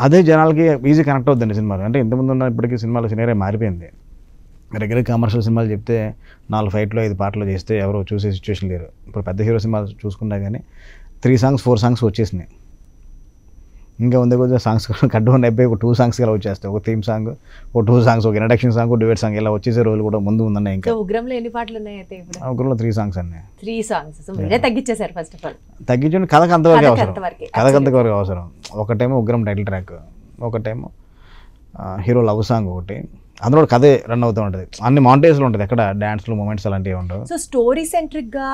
B: అదే జనాలకి ఈజీ కనెక్ట్ అవుతుంది సినిమాలు. అంటే ఇంతకుముందు ఉన్న ఇప్పటికీ సినిమాలు సినేరే మారిపోయింది. రెగ్యులర్ కమర్షియల్ సినిమాలు చెప్తే నాలుగు ఫైట్లు ఐదు పాటలు చేస్తే ఎవరో చూసే సిచ్యువేషన్ లేరు. ఇప్పుడు పెద్ద హీరో సినిమాలు చూసుకున్నా కానీ త్రీ సాంగ్స్ ఫోర్ సాంగ్స్ వచ్చేసినాయి. ఇంకా ఉంది కొంచెం సాంగ్స్ కట్ వన్ అయిపోయి ఒక టూ సాంగ్స్ ఇలా వచ్చేస్తాయి. ఒక థీమ్ సాంగ్ ఒక టూ సాంగ్స్ ఒక ఇంట్రడక్షన్ సాంగ్ ఒక డివేట్ సాంగ్ ఇలా వచ్చేసే రోజులు కూడా ముందు ఉందన్నాయి ఇంకా.
A: ఉగ్రంలో ఎన్ని పాటలు ఉన్నాయి అయితే
B: ఒకరిలో త్రీ సాంగ్స్ అన్నీ.
A: త్రీ సాంగ్స్ సో మీరే తగ్గించేశారు ఫస్ట్ ఆఫ్ ఆల్
B: తగ్గించండి కథకు అంతవరకు అవసరం. కథకు అంతవరకు అవసరం. ఒకటేమో ఉగ్రం టైటిల్ ట్రాక్ ఒకటేమో హీరో లవ్ సాంగ్ ఒకటి. అందులో కథే రన్ అవుతూ ఉంటుంది. అన్ని మౌంటేజ్లో ఉంటుంది ఎక్కడ డ్యాన్స్లు మూమెంట్స్ అలాంటివి ఉండవు
A: సో స్టోరీ సెంట్రిక్గా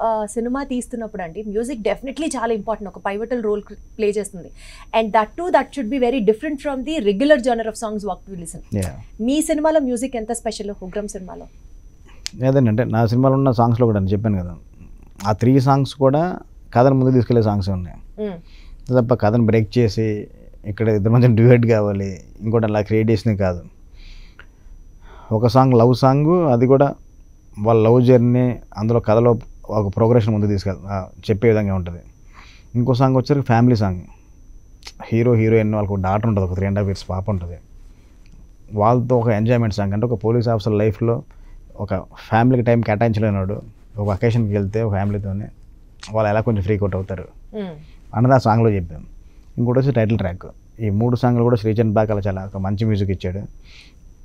A: ఆ, సినిమా తీస్తున్నప్పుడు అండి మ్యూజిక్ డెఫినెట్లీ చాలా ఇంపార్టెంట్ ఒక పైవటల్ రోల్ ప్లే చేస్తుంది. And that to that should be very different from the regular genre of songs walk to listen మీ సినిమాలో మ్యూజిక్ ఎంత స్పెషల్ ఉగ్రం సినిమాలో?
B: అదేనంటే నా సినిమాలో ఉన్న సాంగ్స్లో కూడా నేను చెప్పాను కదా. ఆ త్రీ సాంగ్స్ కూడా కథను ముందు తీసుకెళ్ళే సాంగ్స్ ఉన్నాయి.
A: మ్మ్.
B: తప్ప కథను బ్రేక్ చేసి ఇక్కడ ఇద్దరు మధ్య డ్యూయట్ కావాలి ఇంకోటి అలా క్రియేట్ చేసినవి కాదు. ఒక సాంగ్ లవ్ సాంగ్ అది కూడా వాళ్ళ లవ్ జర్నీ అందులో కథలో ఒక ప్రోగ్రెషన్ ముందు తీసుకెళ్ చెప్పే విధంగా ఉంటుంది. ఇంకో సాంగ్ వచ్చేసరికి ఫ్యామిలీ సాంగ్. హీరో హీరోయిన్ వాళ్ళకి ఒక డాటర్ ఉంటుంది ఒక త్రీ అండ్ హాఫ్ ఇయర్స్ పాప ఉంటుంది. వాళ్ళతో ఒక ఎంజాయ్మెంట్ సాంగ్ అంటే ఒక పోలీస్ ఆఫీసర్ లైఫ్లో ఒక ఫ్యామిలీకి టైం కేటాయించలేనాడు ఒక అకేషన్కి వెళ్తే ఒక ఫ్యామిలీతోనే వాళ్ళు ఎలా కొంచెం అవుట్ అవుతారు. అన్నది ఆ సాంగ్లో చెప్పాం ఇంకోటి వచ్చి టైటిల్ ట్రాక్. ఈ మూడు సాంగ్లు కూడా శ్రీచంద్ బాగ్ అలా చాలా ఒక మంచి మ్యూజిక్ ఇచ్చాడు.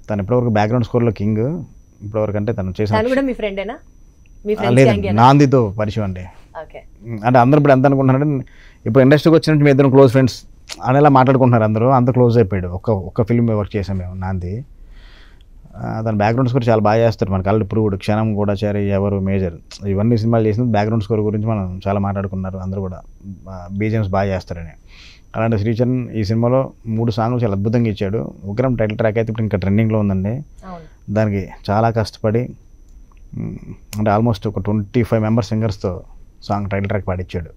B: తను ఇప్పటివరకు బ్యాక్గ్రౌండ్ స్కోర్లో కింగ్ ఇప్పటివరకు అంటే తను చేసిన
A: తను కూడా
B: లేదండి నాందితో పరిచయం అండి. అంటే అందరూ ఇప్పుడు ఎంత అనుకుంటున్నారంటే ఇప్పుడు ఇండస్ట్రీకి వచ్చినట్టు మీ ఇద్దరు క్లోజ్ ఫ్రెండ్స్ అనేలా మాట్లాడుకుంటున్నారు అందరూ. అంత క్లోజ్ అయిపోయాడు. ఒక ఒక్క ఫిల్మ్ వర్క్ చేసాం మేము నాంది. దాని బ్యాక్గ్రౌండ్ స్కోర్ చాలా బాగా చేస్తారు. మనకి ఆల్రెడీ ప్రూవ్డ్ క్షణం కూడా చేరి ఎవరు మేజర్ ఇవన్నీ సినిమాలు చేసిన బ్యాక్గ్రౌండ్ స్కోర్ గురించి మనం చాలా మాట్లాడుకున్నారు. అందరూ కూడా బీజిఎమ్స్ బాగా చేస్తారని. అలాంటి శ్రీచరణ్ ఈ సినిమాలో మూడు సాంగ్లు చాలా అద్భుతంగా ఇచ్చాడు. ఉగ్రం టైటిల్ ట్రాక్ అయితే ఇప్పుడు ఇంకా ట్రెండింగ్లో ఉందండి. దానికి చాలా కష్టపడి అంటే ఆల్మోస్ట్ ఒక ట్వంటీ ఫైవ్ మెంబర్స్ సింగర్స్తో సాంగ్ టైటిల్ ట్రాక్ పాడిచ్చాడు.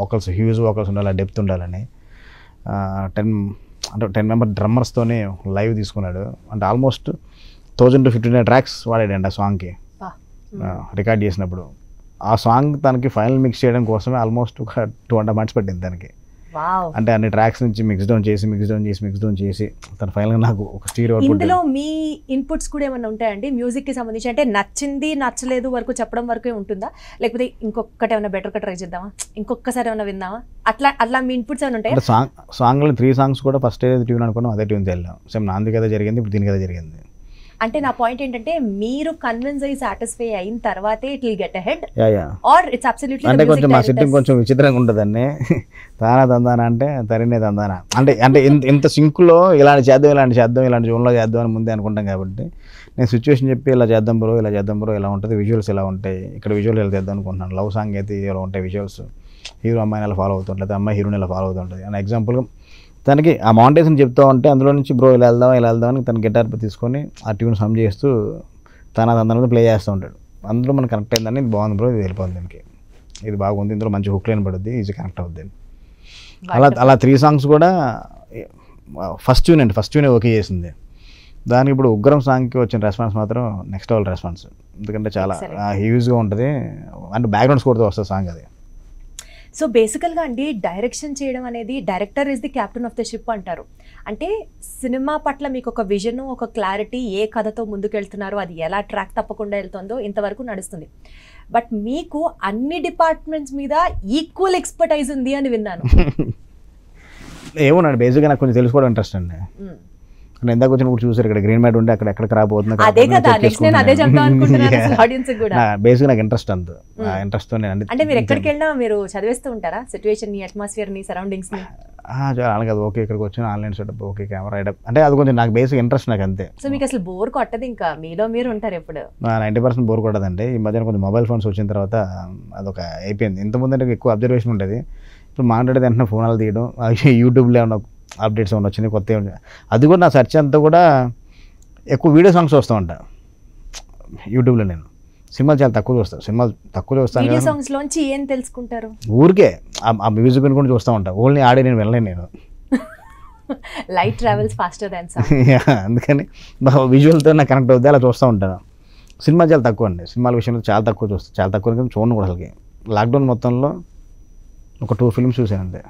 B: వోకల్స్ హ్యూజ్ వోకల్స్ ఉండాలి డెప్త్ ఉండాలని. టెన్ అంటే టెన్ మెంబర్ డ్రమ్మర్స్తోనే లైవ్ తీసుకున్నాడు. అంటే almost thousand to fifteen tracks వాడాడండి ఆ సాంగ్కి. రికార్డ్ చేసినప్పుడు. ఆ సాంగ్ తనకి ఫైనల్ మిక్స్ చేయడం కోసమే ఆల్మోస్ట్ ఒక టూ హండ్రెడ్ మంత్స్ పట్టింది దానికి అంటే అన్ని ట్రాక్స్ నుంచి మిక్స్ డౌన్ చేసి మిక్స్ డౌన్ చేసి మిక్స్ డౌన్ చేసి తను ఫైనల్గా నాకు ఒక స్టీరియో
A: ఇందులో మీ ఇన్పుట్స్ కూడా ఏమైనా ఉంటాయండి? మ్యూజిక్కి సంబంధించి అంటే నచ్చింది నచ్చలేదు వరకు చెప్పడం వరకే ఉంటుందా? లేకపోతే ఇంకొకటి ఏమైనా బెటర్ ట్రై చేద్దామా? ఇంకొకసారి ఏమైనా విందామా? అట్లా అట్లా మీ ఇన్పుట్స్ ఏమైనా ఉంటాయా?
B: సాంగ్ సాంగ్లో త్రీ సాంగ్స్ కూడా ఫస్ట్ ఏదైతే ట్యూన్ అనుకున్నాం అదే ట్యూన్ వెళ్ళాం సేమ్ నాంది కదా జరిగింది ఇప్పుడు దీని కదా జరిగింది.
A: అంటే నా పాయింట్ ఏంటంటే మీరు కన్విన్స్ అయ్యి సాటిస్ఫై అయిన తర్వాతే it will get ahead or it's absolutely
B: అంటే కొంచెం మా సిట్టింగ్ కొంచెం విచిత్రంగా ఉంటుందండి. తానా తందానా అంటే తరినే తందానా అంటే అంటే ఇంత ఇంత సింక్లో ఇలాంటి చేద్దాం ఇలాంటి చేద్దాం ఇలాంటి జోన్లో చేద్దాం అని ముందే అనుకుంటాం కాబట్టి నేను సిచ్యువేషన్ చెప్పి ఇలా చేద్దాం బ్రో ఇలా చేద్దాం బ్రో ఇలా ఉంటుంది విజువల్స్ ఇలా ఉంటాయి. ఇక్కడ విజువల్ ఇలా చేద్దాం అనుకుంటున్నాను? లవ్ సాంగ్ అయితే ఇలా ఉంటాయి విజువల్స్ హీరో అమ్మాయిని ఇలా ఫాలో అవుతుంటుంది అమ్మాయి హీరోని ఇలా ఫాలో అవుతుంటుంది? అని ఎగ్జాంపుల్గా తనకి ఆ మౌంటేషన్ చెప్తా ఉంటే అందులో నుంచి బ్రో ఇలా వెళ్దాం ఇలా వెళ్దాం అని తన గిటార్ తీసుకొని ఆ ట్యూన్ సమ్ చేస్తూ తన తందన ప్లే చేస్తూ ఉంటాడు. అందులో మనకు కనెక్ట్ అయిందని ఇది బాగుంది బ్రో ఇది వెళ్ళిపోతుంది దీనికి. ఇది బాగుంది ఇందులో మంచి హుక్ లైన్ పడుద్ది ఈజీ కనెక్ట్ అవుద్ది అలా అలా త్రీ సాంగ్స్ కూడా ఫస్ట్ ట్యూన్ అండి ఫస్ట్ ట్యూన్ ఓకే చేసింది. దానికి ఇప్పుడు ఉగ్రం సాంగ్కి వచ్చిన రెస్పాన్స్ మాత్రం నెక్స్ట్ లెవెల్ రెస్పాన్స్ ఎందుకంటే చాలా. హ్యూజ్గా ఉంటుంది. అంటే బ్యాక్గ్రౌండ్ స్కోర్తో వస్తుంది సాంగ్ అది.
A: సో బేసికల్గా అండి డైరెక్షన్ చేయడం అనేది director is the captain of the ship అంటారు. అంటే సినిమా పట్ల మీకు ఒక విజన్ ఒక క్లారిటీ ఏ కథతో ముందుకెళ్తున్నారో అది ఎలా ట్రాక్ తప్పకుండా వెళ్తుందో ఇంతవరకు నడుస్తుంది. బట్ మీకు అన్ని డిపార్ట్మెంట్స్ మీద ఈక్వల్ ఎక్స్పర్టైజ్ ఉంది అని విన్నాను.
B: ఏమోనండి బేసిక్గా నాకు కొంచెం తెలుసుకోవడం ఇంట్రెస్ట్ అండి. నేను ఎందాక వచ్చినప్పుడు చూసారు ఇక్కడ గ్రీన్ మ్యాట్ ఉంటే అక్కడ ఎక్కడికి రాబోతుంది
A: అదే కదా నెక్స్ట్ నేను అదే చెప్దాం అనుకుంటున్నాను అసలు ఆడియన్స్ కూడా.
B: బేసిక్గా నాకు ఇంట్రెస్ట్ అంత. ఆ
A: Hmm.
B: నేను
A: అంటే మీరు ఎక్కడికి వెళ్ళినా మీరు చదివేస్తూ ఉంటారా? సిచ్యువేషన్ని అట్మాస్ఫియర్ని
B: సరౌండింగ్స్ని? చాలా అది ఓకే ఇక్కడికి వచ్చిన. ఆన్లైన్ సెటప్ ఓకే కెమెరా ఎడప్ అంటే అది కొంచెం నాకు బేసిక్ ఇంట్రెస్ట్ నాకు అంతే.
A: సో మీకు అసలు బోర్ కొట్టదు ఇంకా. మీలో మీరు ఉంటారు ఎప్పుడు.
B: నైంటీ పర్సెంట్ బోర్ కొట్టదండి. ఈ మధ్యన కొంచెం మొబైల్ ఫోన్స్ వచ్చిన తర్వాత అదొక అయిపోయింది. ఇంతకుముందు అంటే ఎక్కువ అబ్జర్వేషన్ ఉండేది. ఇప్పుడు మాట్లాడేది వెంటనే ఫోన్లు తీయడం. యూట్యూబ్లో ఏమన్నా అప్డేట్స్ ఏమైనా వచ్చినాయి కొత్త అది కూడా నా సెర్చ్ అంతా కూడా ఎక్కువ వీడియో సాంగ్స్ వస్తూ ఉంటా యూట్యూబ్లో నేను. సినిమాలు చాలా తక్కువ చూస్తాను సినిమాలు తక్కువ చూస్తాను
A: సాంగ్స్ లోంచి ఏం తెలుసుకుంటారు?
B: ఊరికే ఆ- మ్యూజిక్ కూడా చూస్తూ ఉంటాను ఓన్లీ ఆడే నేను వెళ్ళలేను నేను.
A: లైట్ ట్రావెల్స్ ఫాస్టర్ దాన్
B: అందుకని విజువల్తో నాకు కనెక్ట్ అవుద్ది అలా చూస్తూ ఉంటాను. సినిమా చాలా తక్కువ అండి. సినిమాల విషయంలో చాలా తక్కువ చూస్తాను చాలా తక్కువ చూడను కూడా అసలుకి. లాక్డౌన్ మొత్తంలో ఒక టూ ఫిల్మ్స్ చూసాను అంతే.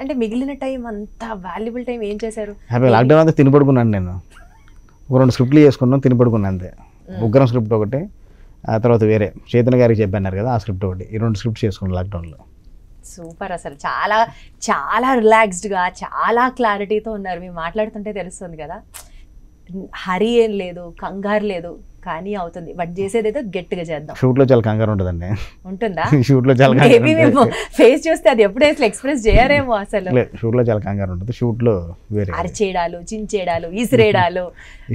A: అంటే మిగిలిన టైం అంత వాల్యుబుల్ టైం ఏం చేశారు?
B: హ్యాపీ లాక్డౌన్ అంతా తిని పడుకున్నాను నేను. ఒక రెండు స్క్రిప్ట్లు చేసుకున్నాను తిని పడుకున్నాను అంతే. ఉగ్రం స్క్రిప్ట్ ఒకటి ఆ తర్వాత వేరే. చైతన్య గారికి చెప్పన్నారు కదా ఆ స్క్రిప్ట్ ఒకటి. ఈ రెండు స్క్రిప్ట్స్ చేసుకున్నాను లాక్డౌన్లో
A: సూపర్ అసలు. చాలా చాలా రిలాక్స్డ్గా చాలా క్లారిటీతో ఉన్నారు. మీరు మాట్లాడుతుంటే తెలుస్తుంది కదా. హరి ఏం లేదు కంగారు లేదు. కానీ అవుతుంది. బట్ చేసేది ఏదో గట్టిగా చేద్దాం.
B: షూట్లో చాలా కంగారు ఉంటుందండి.
A: ఉంటుందా?
B: షూట్లో చాలా
A: మేబీ మేము. ఫేస్ చూస్తే అది ఎప్పుడే అసలు ఎక్స్ప్రెస్ చేయరేమో అసలు.
B: లేదు షూట్లో చాలా కంగారు ఉంటుంది. షూట్లో వేరే.
A: అరిచేయడాలు చించేయడాలు ఇసిరేయడాలు.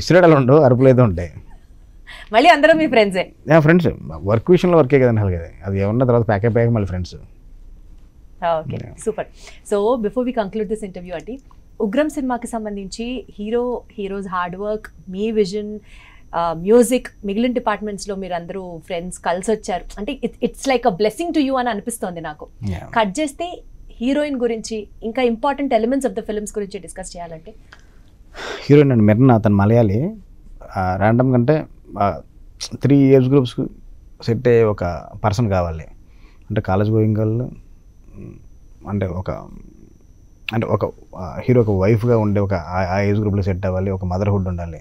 B: ఇస్రాడలు ఉండవు అరుపులు అయితే ఉంటాయి.
A: మళ్ళీ అందరూ మీ ఫ్రెండ్సే
B: ఫ్రెండ్స్ వర్క్ విషయంలో వర్కే కదండి అలాగే అది ఏమన్నా తర్వాత ప్యాక్ అయిపోయాక మళ్ళీ friends
A: okay super. So before we conclude this interview అండి ఉగ్రం సినిమాకి సంబంధించి హీరో హీరోస్ హార్డ్ వర్క్ మీ విజన్ మ్యూజిక్ మిగిలిన డిపార్ట్మెంట్స్లో మీరు అందరూ ఫ్రెండ్స్ కలిసి వచ్చారు అంటే it's like a blessing to you అని అనిపిస్తోంది నాకు. కట్ చేస్తే హీరోయిన్ గురించి ఇంకా important elements of the films గురించి డిస్కస్ చేయాలంటే?
B: హీరోయిన్ అండి మెర్నా అతను మలయాళి. ర్యాండమ్ కంటే త్రీ ఏజ్ గ్రూప్స్కి సెట్ అయ్యే ఒక పర్సన్ కావాలి. అంటే కాలేజ్ గోయింగ్ గర్ల్ అంటే ఒక అంటే ఒక హీరో ఒక వైఫ్గా ఉండే ఒక ఆ ఏజ్ గ్రూప్లో సెట్ అవ్వాలి ఒక మదర్హుడ్ ఉండాలి.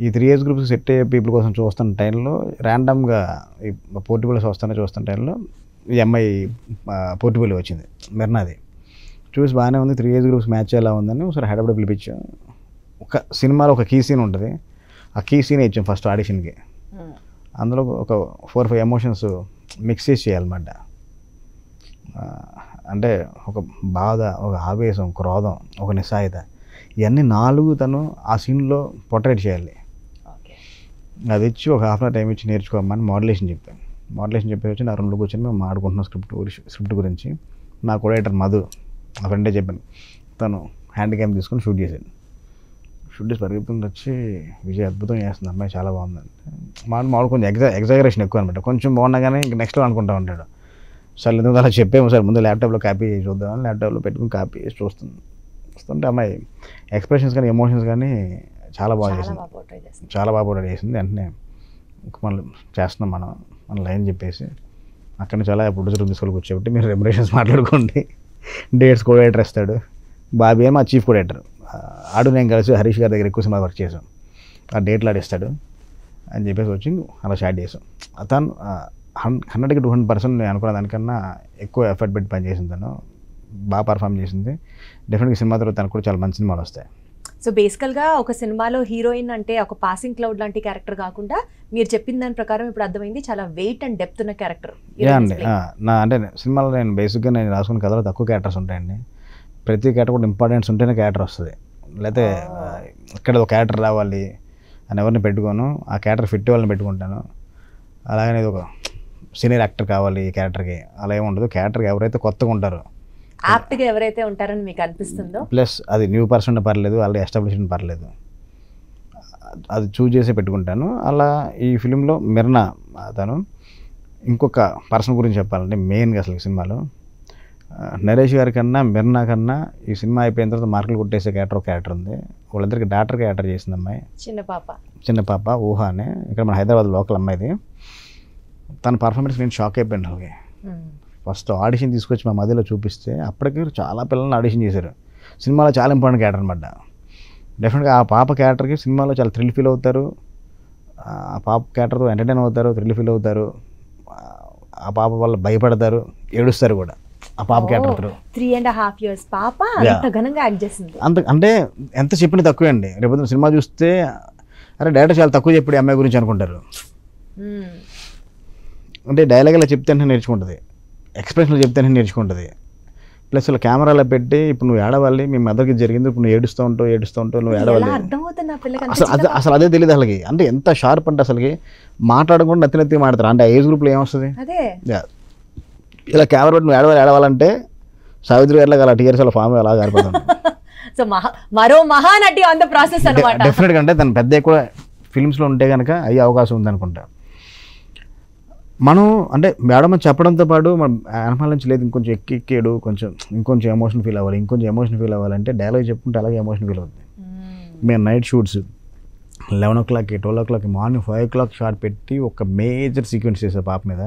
B: ఈ త్రీ ఏజ్ గ్రూప్స్ సెట్ అయ్యే పీపుల్ కోసం చూస్తున్న టైంలో ర్యాండమ్గా ఈ పోర్టిబుల్స్ వస్తానే చూస్తున్న టైంలో ఈ అమ్మాయి పోర్టిబుల్ వచ్చింది. మెర్నాది. చూసి బాగానే ఉంది. త్రీ ఏజ్ గ్రూప్స్ మ్యాచ్ ఎలా ఉందని ఒకసారి హైదరాబాద్ పిలిపించాం. ఒక సినిమాలో ఒక కీ సీన్ ఉంటుంది. ఆ కీ సీన్ ఇచ్చాం ఫస్ట్ ఆడిషన్కి అందులో ఒక ఫోర్ ఫైవ్ ఎమోషన్స్ మిక్స్ చేసి చేయాలన్నమాట. అంటే ఒక బాధ ఒక ఆవేశం క్రోధం ఒక నిస్సాయిత. ఇవన్నీ నాలుగు తను ఆ సీన్లో పొట్రేట్ చేయాలి. అది ఇచ్చి ఒక హాఫ్ అన్ అవర్ టైం ఇచ్చి నేర్చుకోమని మోడలేషన్ చెప్పాను. మోడలేషన్ చెప్పేసి వచ్చి నా రూమ్లో కూర్చొని మేము మాట్లాడుకుంటున్నాం స్క్రిప్ట్ గురించి స్క్రిప్ట్ గురించి. నా కొడేటర్ మధు ఆ ఫ్రెండే చెప్పాను. తను హ్యాండ్ క్యామ్ తీసుకొని షూట్ చేశాను షూట్ చేసి పరిగెత్తుకుంటూ వచ్చి విజయ్ అద్భుతం చేస్తుంది అమ్మాయి చాలా బాగుందంటే. మా మాడు కొంచెం ఎగ్జా ఎగ్జాగరేషన్ ఎక్కువ అనమాట కొంచెం బాగున్నా కానీ ఇంక నెక్స్ట్ అనుకుంటా ఉంటాడు. సార్ ఎందుకు అలా చెప్పాము సార్? ముందు ల్యాప్టాప్లో కాపీ చేసి చూద్దామని ల్యాప్టాప్లో పెట్టుకుని కాపీ చేసి చూస్తుంది చూస్తుంటే అమ్మాయి ఎక్స్ప్రెషన్స్ కానీ ఎమోషన్స్ కానీ చాలా బాగా
A: చాలా
B: చేసింది. చాలా బాగా పోటీ చేసింది. వెంటనే మనం చేస్తున్నాం మనం. మన లైన్ చెప్పేసి అక్కడి నుంచి అలా ప్రొడ్యూసర్ తీసుకొని కూర్చోబెట్టి మీరు రెమ్యురేషన్స్ మాట్లాడుకోండి. డేట్స్ కోడేటర్ ఇస్తాడు. బాబీ ఏమో చీఫ్ కోడేటర్ ఆడు నేను కలిసి హరీష్ గారి దగ్గర ఎక్కువ సినిమా వర్క్ చేసాం ఆ డేట్లు ఆడిస్తాడు. అని చెప్పేసి వచ్చి అలా స్టార్ట్ చేసాం తను హండ్రెడ్కి టూ హండ్రెడ్ పర్సెంట్ నేను అనుకున్న దానికన్నా ఎక్కువ ఎఫర్ట్ పెట్టి పని చేసింది తను. బాగా పర్ఫామ్ చేసింది. డెఫినెట్గా సినిమా తర్వాత తనకు కూడా చాలా మంచి సినిమాలు వస్తాయి.
A: సో బేసికల్గా ఒక సినిమాలో హీరోయిన్ అంటే ఒక పాసింగ్ క్లౌడ్ లాంటి క్యారెక్టర్ కాకుండా మీరు చెప్పిన దాని ప్రకారం ఇప్పుడు అర్థమైంది చాలా వెయిట్ అండ్ డెప్త్ ఉన్న క్యారెక్టర్
B: అండి. నా అంటే సినిమాలో నేను బేసిక్గా నేను రాసుకున్న కథలో తక్కువ క్యారెక్టర్స్ ఉంటాయండి. ప్రతి క్యారెక్టర్ కూడా ఇంపార్టెన్స్ ఉంటేనే క్యారెక్టర్ వస్తుంది. లేకపోతే ఇక్కడ ఒక క్యారెక్టర్ రావాలి అని ఎవరిని పెట్టుకోను ఆ క్యారెక్టర్ ఫిట్ వాళ్ళని పెట్టుకుంటాను. అలాగనే ఇది ఒక సీనియర్ యాక్టర్ కావాలి ఈ క్యారెక్టర్కి అలా ఏమి ఉండదు. క్యారెక్టర్కి ఎవరైతే కొత్తగా ఉంటారో
A: యాప్ట్గా ఎవరైతే ఉంటారని మీకు అనిపిస్తుందో?
B: ప్లస్ అది న్యూ పర్సన్ పర్లేదు ఆల్రెడీ ఎస్టాబ్లిష్మెంట్ పర్లేదు. అది చూజ్ చేసి పెట్టుకుంటాను. అలా ఈ ఫిలింలో మిర్నా తను ఇంకొక పర్సన్ గురించి చెప్పాలంటే మెయిన్గా అసలు సినిమాలో. నరేష్ గారి కన్నా మిర్నా కన్నా ఈ సినిమా అయిపోయిన తర్వాత మార్కులు కొట్టేసే క్యారెక్టర్ ఒక క్యారెక్టర్ ఉంది. వాళ్ళిద్దరికి డాక్టర్ క్యారెక్టర్ చేసింది అమ్మాయి.
A: చిన్న పాప.
B: చిన్న పాప ఊహ అని ఇక్కడ మన హైదరాబాద్ లోకల్ అమ్మాయిది. తన పర్ఫార్మెన్స్ నేను షాక్ అయిపోయాను అలాగే. ఫస్ట్ ఆడిషన్ తీసుకొచ్చి మా మధ్యలో చూపిస్తే అప్పటికి చాలా పిల్లల్ని ఆడిషన్ చేశారు. సినిమాలో చాలా ఇంపార్టెంట్ క్యారెక్టర్ అనమాట డెఫినెట్గా ఆ పాప క్యారెక్టర్కి సినిమాలో చాలా థ్రిల్ ఫీల్ అవుతారు. ఆ పాప క్యారెక్టర్తో ఎంటర్టైన్ అవుతారు థ్రిల్ ఫీల్ అవుతారు. ఆ పాప వల్ల భయపడతారు ఏడుస్తారు కూడా ఆ పాప character
A: three and half years పాప. అంత ఘనంగా యాక్ట్ చేసింది.
B: అంత అంటే ఎంత చెప్పినా తక్కువే అండి. రేపు సినిమా చూస్తే అరే డైరెక్టర్ చాలా తక్కువ చెప్పాడు ఈ అమ్మాయి గురించి అనుకుంటారు. అంటే డైలాగ్లో చెప్తేనే నేర్చుకుంటుంది. ఎక్స్ప్రెషన్లో చెప్తేనే నేర్చుకుంటుంది. ప్లస్ ఇలా కెమెరాలో పెట్టి ఇప్పుడు నువ్వు ఏడవాలి మీ మదర్కి జరిగింది ఇప్పుడు నువ్వు ఏడుస్తూ ఉంటావు ఏడుస్తూ ఉంటావు నువ్వు ఏడవాలి అసలు అదే అసలు అదే తెలియదు అసలుకి. అంటే ఎంత షార్ప్ అంటే అసలుకి మాట్లాడకుండా నత్తి నత్తి మాడతారు అంటే ఆ ఏజ్ గ్రూప్లో ఏమొస్తుంది. ఇలా కెమెరా పెట్టి నువ్వు ఏడవాలి ఏడవాలంటే సావిత్రి గారిలో అలా టీఆర్ఎస్ అలా ఫామ్ అలా గారిపోతాను
A: సో మహా మరో మహానటి ఆన్ ద ప్రాసెస్ అనమాట
B: డెఫినెట్గా అంటే తను పెద్ద ఎక్కువ ఫిల్మ్స్లో ఉంటే కనుక అయ్యే అవకాశం ఉందనుకుంటా. మనం అంటే మేడం చెప్పడంతో పాటు మనం యానిమల్ నుంచి లేదు ఇంకొంచెం ఎక్కి ఎక్కాడు కొంచెం ఇంకొంచెం ఎమోషన్ ఫీల్ అవ్వాలి ఇంకొంచెం ఎమోషన్ ఫీల్ అవ్వాలంటే డైలాగ్ చెప్పుకుంటే అలాగే ఎమోషన్ ఫీల్ అవుతుంది మేము నైట్ షూట్స్ లెవెన్ ఓ క్లాక్కి ట్వెల్వ్ ఓ క్లాక్కి morning five o clock shot పెట్టి ఒక మేజర్ సీక్వెన్స్ చేసే పాప మీద.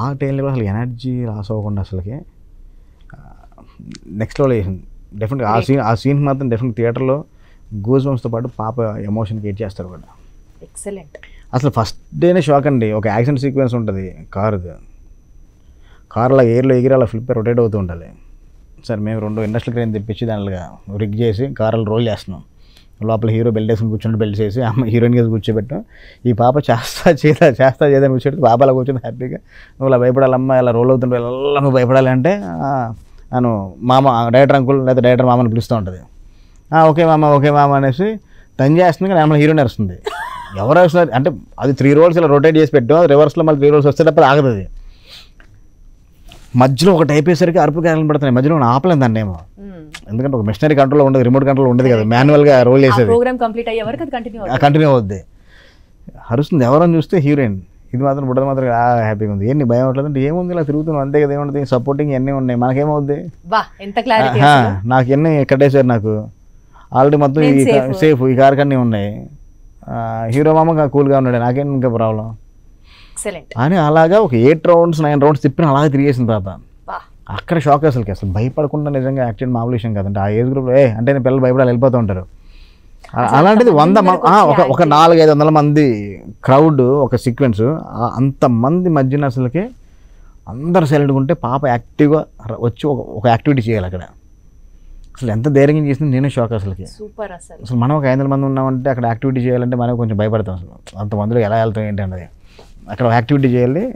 B: ఆ టైంలో కూడా అసలు ఎనర్జీ లాస్ అవ్వకుండా అసలుకి నెక్స్ట్ లెవెల్ చేసింది. డెఫినెట్గా ఆ సీన్ ఆ సీన్ మాత్రం డెఫినెట్ థియేటర్లో గూస్ బంప్స్తో పాటు పాప ఎమోషన్కి ఏడ్ చేస్తారు కూడా.
A: ఎక్సలెంట్
B: అసలు ఫస్ట్ డేనే షాక్ అండి. ఒక యాక్సిడెంట్ సీక్వెన్స్ ఉంటుంది. కారుది కార్ అలా ఎయిర్లో ఎగిరి అలా ఫ్లిప్ రొటేట్ అవుతూ ఉండాలి. సరే మేము రెండు ఇండస్ట్రియల్ క్రైన్ తెప్పించి దానిలో రిగ్ చేసి కారులు రోల్ చేస్తున్నాం. లోపల హీరో బెల్ట్ వేసుకుని కూర్చుని బెల్ట్ చేసి అమ్మ హీరోయిన్ కేసు కూర్చోబెట్టాం. ఈ పాప చేస్తా చేస్తా చేస్తా చేద్దని కూర్చోబెట్టి పాప అలా కూర్చొని హ్యాపీగా. నువ్వు ఇలా భయపడాలమ్మా ఇలా రోల్ అవుతుంటే ఇలా నువ్వు భయపడాలి అంటే నన్ను మామ డైరెక్టర్ అంకుల్ లేదా డైరెక్టర్ మామని పిలుస్తూ ఉంటుంది. ఓకే మామ ఓకే మామ అనేసి తను చేస్తుంది కానీ ఆమె హీరోయిన్ వస్తుంది ఎవరు వస్తున్నారు అంటే అది త్రీ రోల్స్ ఇలా రొటేట్ చేసి పెట్టాం రివర్స్లో మళ్ళీ త్రీ రోల్స్ వచ్చేటప్పుడు ఆగదు అది. మధ్యలో ఒకటి అయిపోయేసరికి అరుపు కేకలు పడుతున్నాయి. మధ్యలో నేను ఆపలేను దాన్ని ఏమో. ఎందుకంటే ఒక మిషనరీ కంట్రోల్ ఉండదు రిమోట్ కంట్రోల్ ఉండదు కదా. మాన్యువల్గా రోల్ చేసేది.
A: ప్రోగ్రామ్ కంప్లీట్ అయ్యే వరకు అది కంటిన్యూ
B: కంటిన్యూ అవుద్ది. అరుస్తుంది. ఎవరని చూస్తే హీరోయిన్ ఇది మాత్రం బుడ్డ మాత్రం హ్యాపీగా ఉంది. ఏంటి భయం అవట్లేదు అంటే ఏముంది ఇలా తిరుగుతున్నాం అంతే కదా ఏముంది? సపోర్టింగ్ ఎన్ని ఉన్నాయి. మనకేమవుద్ది? నాకు ఎన్ని కట్టేశారు నాకు? ఆల్రెడీ మొత్తం. సేఫ్ ఈ కార్ కన్నీ ఉన్నాయి. హీరో మామ కూల్గా ఉన్నాడు నాకేం ఇంకా ప్రాబ్లం?
A: ఎక్సలెంట్.
B: అని అలాగా ఒక ఎయిట్ రౌండ్స్ నైన్ రౌండ్స్ తిప్పిన అలాగే పాప
A: బా.
B: అక్కడ షాక్ అసలుకి అసలు భయపడకుండా నిజంగా యాక్ట్ చేయడం మామూలు విషయం కాదంటే ఆ ఏజ్ గ్రూప్లో ఏ అంటే నేను పిల్లలు భయపడాలి వెళ్ళిపోతూ ఉంటారు. అలాంటిది వంద ఒక ఒక
A: act
B: నాలుగు ఐదు వందల మంది క్రౌడ్ ఒక సీక్వెన్స్ అంతమంది మధ్యన అసలుకి అందరు సైలెంట్గా ఉంటే పాప యాక్టివ్గా వచ్చి ఒక ఒక యాక్టివిటీ చేయాలి అక్కడ. అసలు ఎంత ధైర్యంగా చేసింది నేనే షాక్ అసలుకి.
A: సూపర్ అసలు.
B: అసలు మనం ఒక ఐదు వందల మంది ఉన్నామంటే అక్కడ యాక్టివిటీ చేయాలంటే మనం కొంచెం భయపడతాం అసలు. అంతమందిలో ఎలా వెళ్తాం ఏంటి అన్నది. అక్కడ యాక్టివిటీ చేయాలి.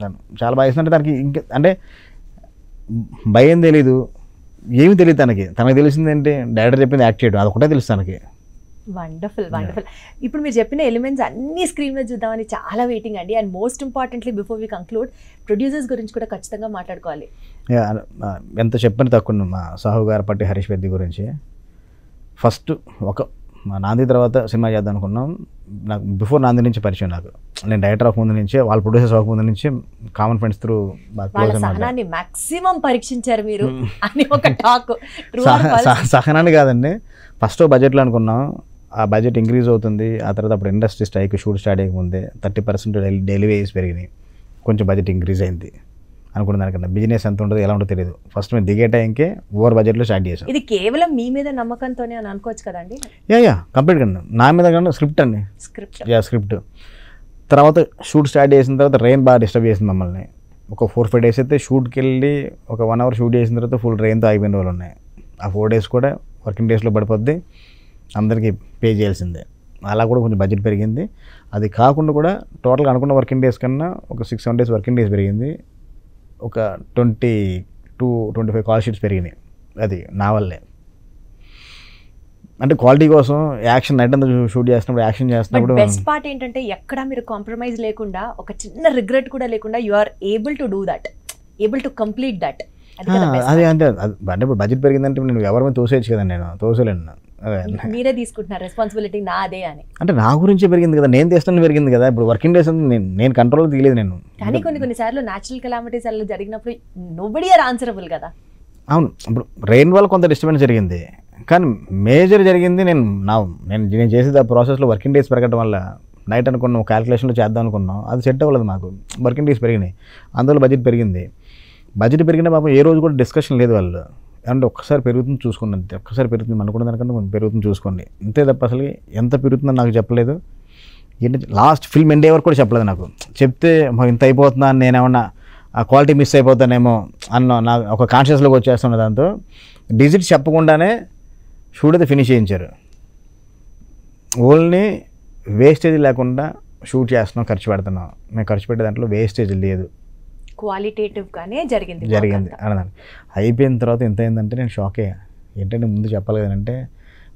B: దాన్ని చాలా బాగా అంటే దానికి ఇంకా అంటే భయం తెలీదు. ఏమీ తెలియదు తనకి. తనకు తెలిసింది ఏంటి? డైరెక్టర్ చెప్పింది యాక్ట్ చేయడం. అది ఒకటే తెలుసు తనకి.
A: వండర్ఫుల్ వండర్ఫుల్ ఇప్పుడు మీరు చెప్పిన ఎలిమెంట్స్ అన్ని స్క్రీన్ మీద చూద్దామని చాలా వెయిటింగ్ అండి. And most importantly before we conclude producers గురించి కూడా ఖచ్చితంగా మాట్లాడుకోవాలి.
B: ఆ, ఎంత చెప్పని తక్కువ మా సాహు గారు పట్టి హరీష్ పెద్ది గురించి. ఫస్ట్ ఒక మా నాంది తర్వాత సినిమా చేద్దాం అనుకున్నాం. నాకు బిఫోర్ నాంది నుంచి పరిచయం నాకు. నేను డైరెక్టర్ ఆఫ్ ముందు నుంచే వాళ్ళ ప్రొడ్యూసర్స్ ఆఫ్ ముందు నుంచి కామన్ ఫ్రెండ్స్ త్రూ
A: సహనాన్ని మాక్సిమం పరీక్షించారు మీరు అని ఒక టాక్
B: సహ- సహ- సహనాన్ని కాదండి. ఫస్ట్ బడ్జెట్లో అనుకున్నాం. ఆ బడ్జెట్ ఇంక్రీజ్ అవుతుంది. ఆ తర్వాత అప్పుడు ఇండస్ట్రీ స్ట్రైక్ షూట్ స్టార్ట్ అయ్యకముందే థర్టీ పర్సెంట్ డైలీ వేస్ పెరిగినాయి. కొంచెం బడ్జెట్ ఇంక్రీజ్ అయింది. అనుకున్న దానికన్నా బిజినెస్ ఎంత ఉంటుందో ఎలా ఉంటుందో తెలియదు. ఫస్ట్ మేము దిగే టైంకే ఓవర్ బడ్జెట్లో స్టార్ట్ చేసాం
A: ఇది కేవలం మీ మీద నమ్మకంతోనే అని అనుకోవచ్చు కదండి?
B: యా యా కంప్లీట్గా నా మీద కానీ స్క్రిప్ట్ అండి.
A: స్క్రిప్ట్
B: యా స్క్రిప్ట్ తర్వాత షూట్ స్టార్ట్ చేసిన తర్వాత రెయిన్ బాగా డిస్టర్బ్ చేసింది మమ్మల్ని. ఒక ఫోర్ ఫైవ్ డేస్ అయితే షూట్కి వెళ్ళి ఒక వన్ అవర్ షూట్ చేసిన తర్వాత ఫుల్ రెయిన్తో అయిపోయిన వాళ్ళు ఉన్నాయి. ఆ ఫోర్ డేస్ కూడా వర్కింగ్ డేస్లో పడిపోద్ది. అందరికీ పే చేయాల్సిందే. అలా కూడా కొంచెం బడ్జెట్ పెరిగింది. అది కాకుండా కూడా టోటల్గా అనుకున్న వర్కింగ్ డేస్ కన్నా ఒక six seven days working days పెరిగింది. ఒక twenty two twenty five call sheets పెరిగినాయి. అది నా వల్లే. అంటే క్వాలిటీ కోసం యాక్షన్ నైట్ అంతా షూట్ చేస్తున్నప్పుడు యాక్షన్ చేస్తున్నప్పుడు
A: బెస్ట్ పార్ట్ ఏంటంటే ఎక్కడ మీరు కాంప్రమైజ్ లేకుండా ఒక చిన్న రిగ్రెట్ కూడా లేకుండా you are able to do that. Able to complete that. అది part.
B: అంటే ఇప్పుడు బడ్జెట్ పెరిగిందంటే నేను ఎవరి మీద తోసేయచ్చు కదా నేను. తోసలేను
A: మీరే తీసుకుంటున్నారు రెస్పాన్సిబిలిటీ నాదే అని.
B: అంటే నా గురించే పెరిగింది కదా నేను చేస్తాను పెరిగింది కదా ఇప్పుడు వర్కింగ్ డేస్ నేను నేను కంట్రోల్ తీయలేదు నేను.
A: కానీ కొన్ని కొన్ని సార్లు న్యాచురల్ కెలామిటీస్ అలా జరిగినప్పుడు నోబడి ఆర్ ఆన్సరబుల్ కదా.
B: అవును ఇప్పుడు రెయిన్ వల్ల కొంత డిస్టర్బెన్స్ జరిగింది కానీ మేజర్ జరిగింది నేను నా నేను నేను చేసేది ఆ ప్రాసెస్లో వర్కింగ్ డేస్ పెరగడం వల్ల నైట్ అనుకున్నాం క్యాలిక్యులేషన్లో చేద్దాం అనుకున్నాం అది సెట్ అవ్వలేదు మాకు. వర్కింగ్ డేస్ పెరిగినాయి అందువల్ల బడ్జెట్ పెరిగింది. బడ్జెట్ పెరిగిన పాపం ఏ రోజు కూడా డిస్కషన్ లేదు వాళ్ళు. అంటే ఒక్కసారి పెరుగుతుంది చూసుకోండి అంతే. ఒక్కసారి పెరుగుతుంది అనుకున్న దానికంటే కొంచెం పెరుగుతుంది చూసుకోండి. అంతే తప్ప అసలు ఎంత పెరుగుతుందో నాకు చెప్పలేదు. ఏంటంటే లాస్ట్ ఫిల్మ్ ఎండే వరకు కూడా చెప్పలేదు నాకు. చెప్తే ఇంత అయిపోతుందా అని నేనేమన్నా ఆ క్వాలిటీ మిస్ అయిపోతానేమో అన్న నా ఒక కాన్షియస్లోకి వచ్చేస్తున్న దాంతో డిజిట్ చెప్పకుండానే షూట్ అయితే ఫినిష్ చేయించారు. ఓన్లీ వేస్టేజ్ లేకుండా షూట్ చేస్తున్నాం ఖర్చు పెడుతున్నాం. మేము ఖర్చు పెట్టే దాంట్లో వేస్టేజ్ లేదు.
A: క్వాలిటేటివ్ గానే జరిగింది
B: జరిగింది. అన్నదాన్ని అయిపోయిన తర్వాత ఎంత అయిందంటే నేను షాక్ అయ్యా ఏంటంటే ముందు చెప్పాలి కదంటే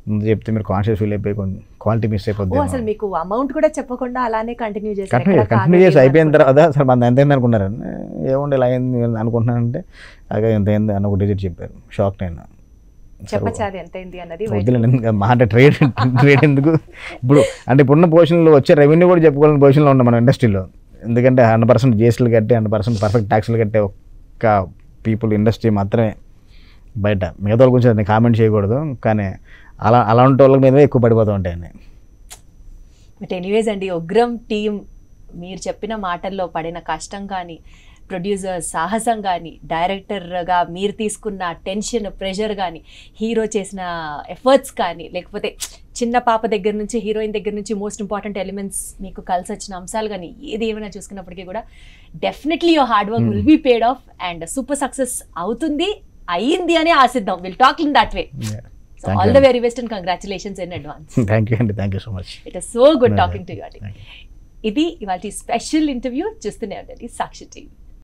B: ముందు చెప్తే మీరు కాన్షియస్ ఫీల్ అయిపోయి క్వాలిటీ మిస్ అయిపోద్ది
A: అసలు మీకు అమౌంట్ కూడా చెప్పకుండా అలానే కంటిన్యూ చేశారు
B: కంటిన్యూ కంటిన్యూ చేసి అయిపోయిన. తర్వాత అసలు మన ఎంత అయింది అనుకున్నారు? ఏముంది ఇలా అయింది అనుకుంటున్నానంటే అదే ఎంత అయింది అని ఒక డిజిట్ చెప్పారు. షాక్ నేను
A: చెప్పచ్చా అది ఎంత అయింది అన్నది
B: వద్దులేండి ఎందుకు మా అంటే ట్రేడ్ ట్రేడ్ ఎందుకు? ఇప్పుడు అంటే ఇప్పుడున్న పొజిషన్లో వచ్చే రెవెన్యూ కూడా చెప్పుకోవాలని పొజిషన్లో ఉన్నాం మన ఇండస్ట్రీలో ఎందుకంటే హండ్రెడ్ పర్సెంట్ జిఎస్టీలు కట్టి హండ్రెడ్ పర్సెంట్ పర్ఫెక్ట్ ట్యాక్స్లు కట్టే ఒక్క పీపుల్ ఇండస్ట్రీ మాత్రమే బయట. మిగతా వాళ్ళ గురించి నేను కామెంట్ చేయకూడదు కానీ అలా అలాంటి వాళ్ళ మీద ఎక్కువ పడిపోతూ ఉంటాయండి.
A: బట్ ఎనీవేస్ అండి ఉగ్రం టీం మీరు చెప్పిన మాటల్లో పడిన కష్టం కానీ ప్రొడ్యూసర్ సాహసం కానీ డైరెక్టర్గా మీరు తీసుకున్న టెన్షన్ ప్రెషర్ కానీ హీరో చేసిన ఎఫర్ట్స్ కానీ లేకపోతే చిన్న పాప దగ్గర నుంచి హీరోయిన్ దగ్గర నుంచి మోస్ట్ ఇంపార్టెంట్ ఎలిమెంట్స్ మీకు కలిసి వచ్చిన అంశాలు కానీ ఏది ఏమైనా చూసుకున్నప్పటికీ కూడా definitely your hard work will be paid off and super success అవుతుంది అయ్యింది అని ఆశిద్దాం. Will talk in that way all the. Very best and. Congratulations in advance
B: thank you అండి. Thank you so much
A: it talking to
B: bye.
A: You
B: Thank you.
A: ఇది ఇవాళ స్పెషల్ ఇంటర్వ్యూ చూస్తూనే ఉండండి. సాక్షి టీవీ.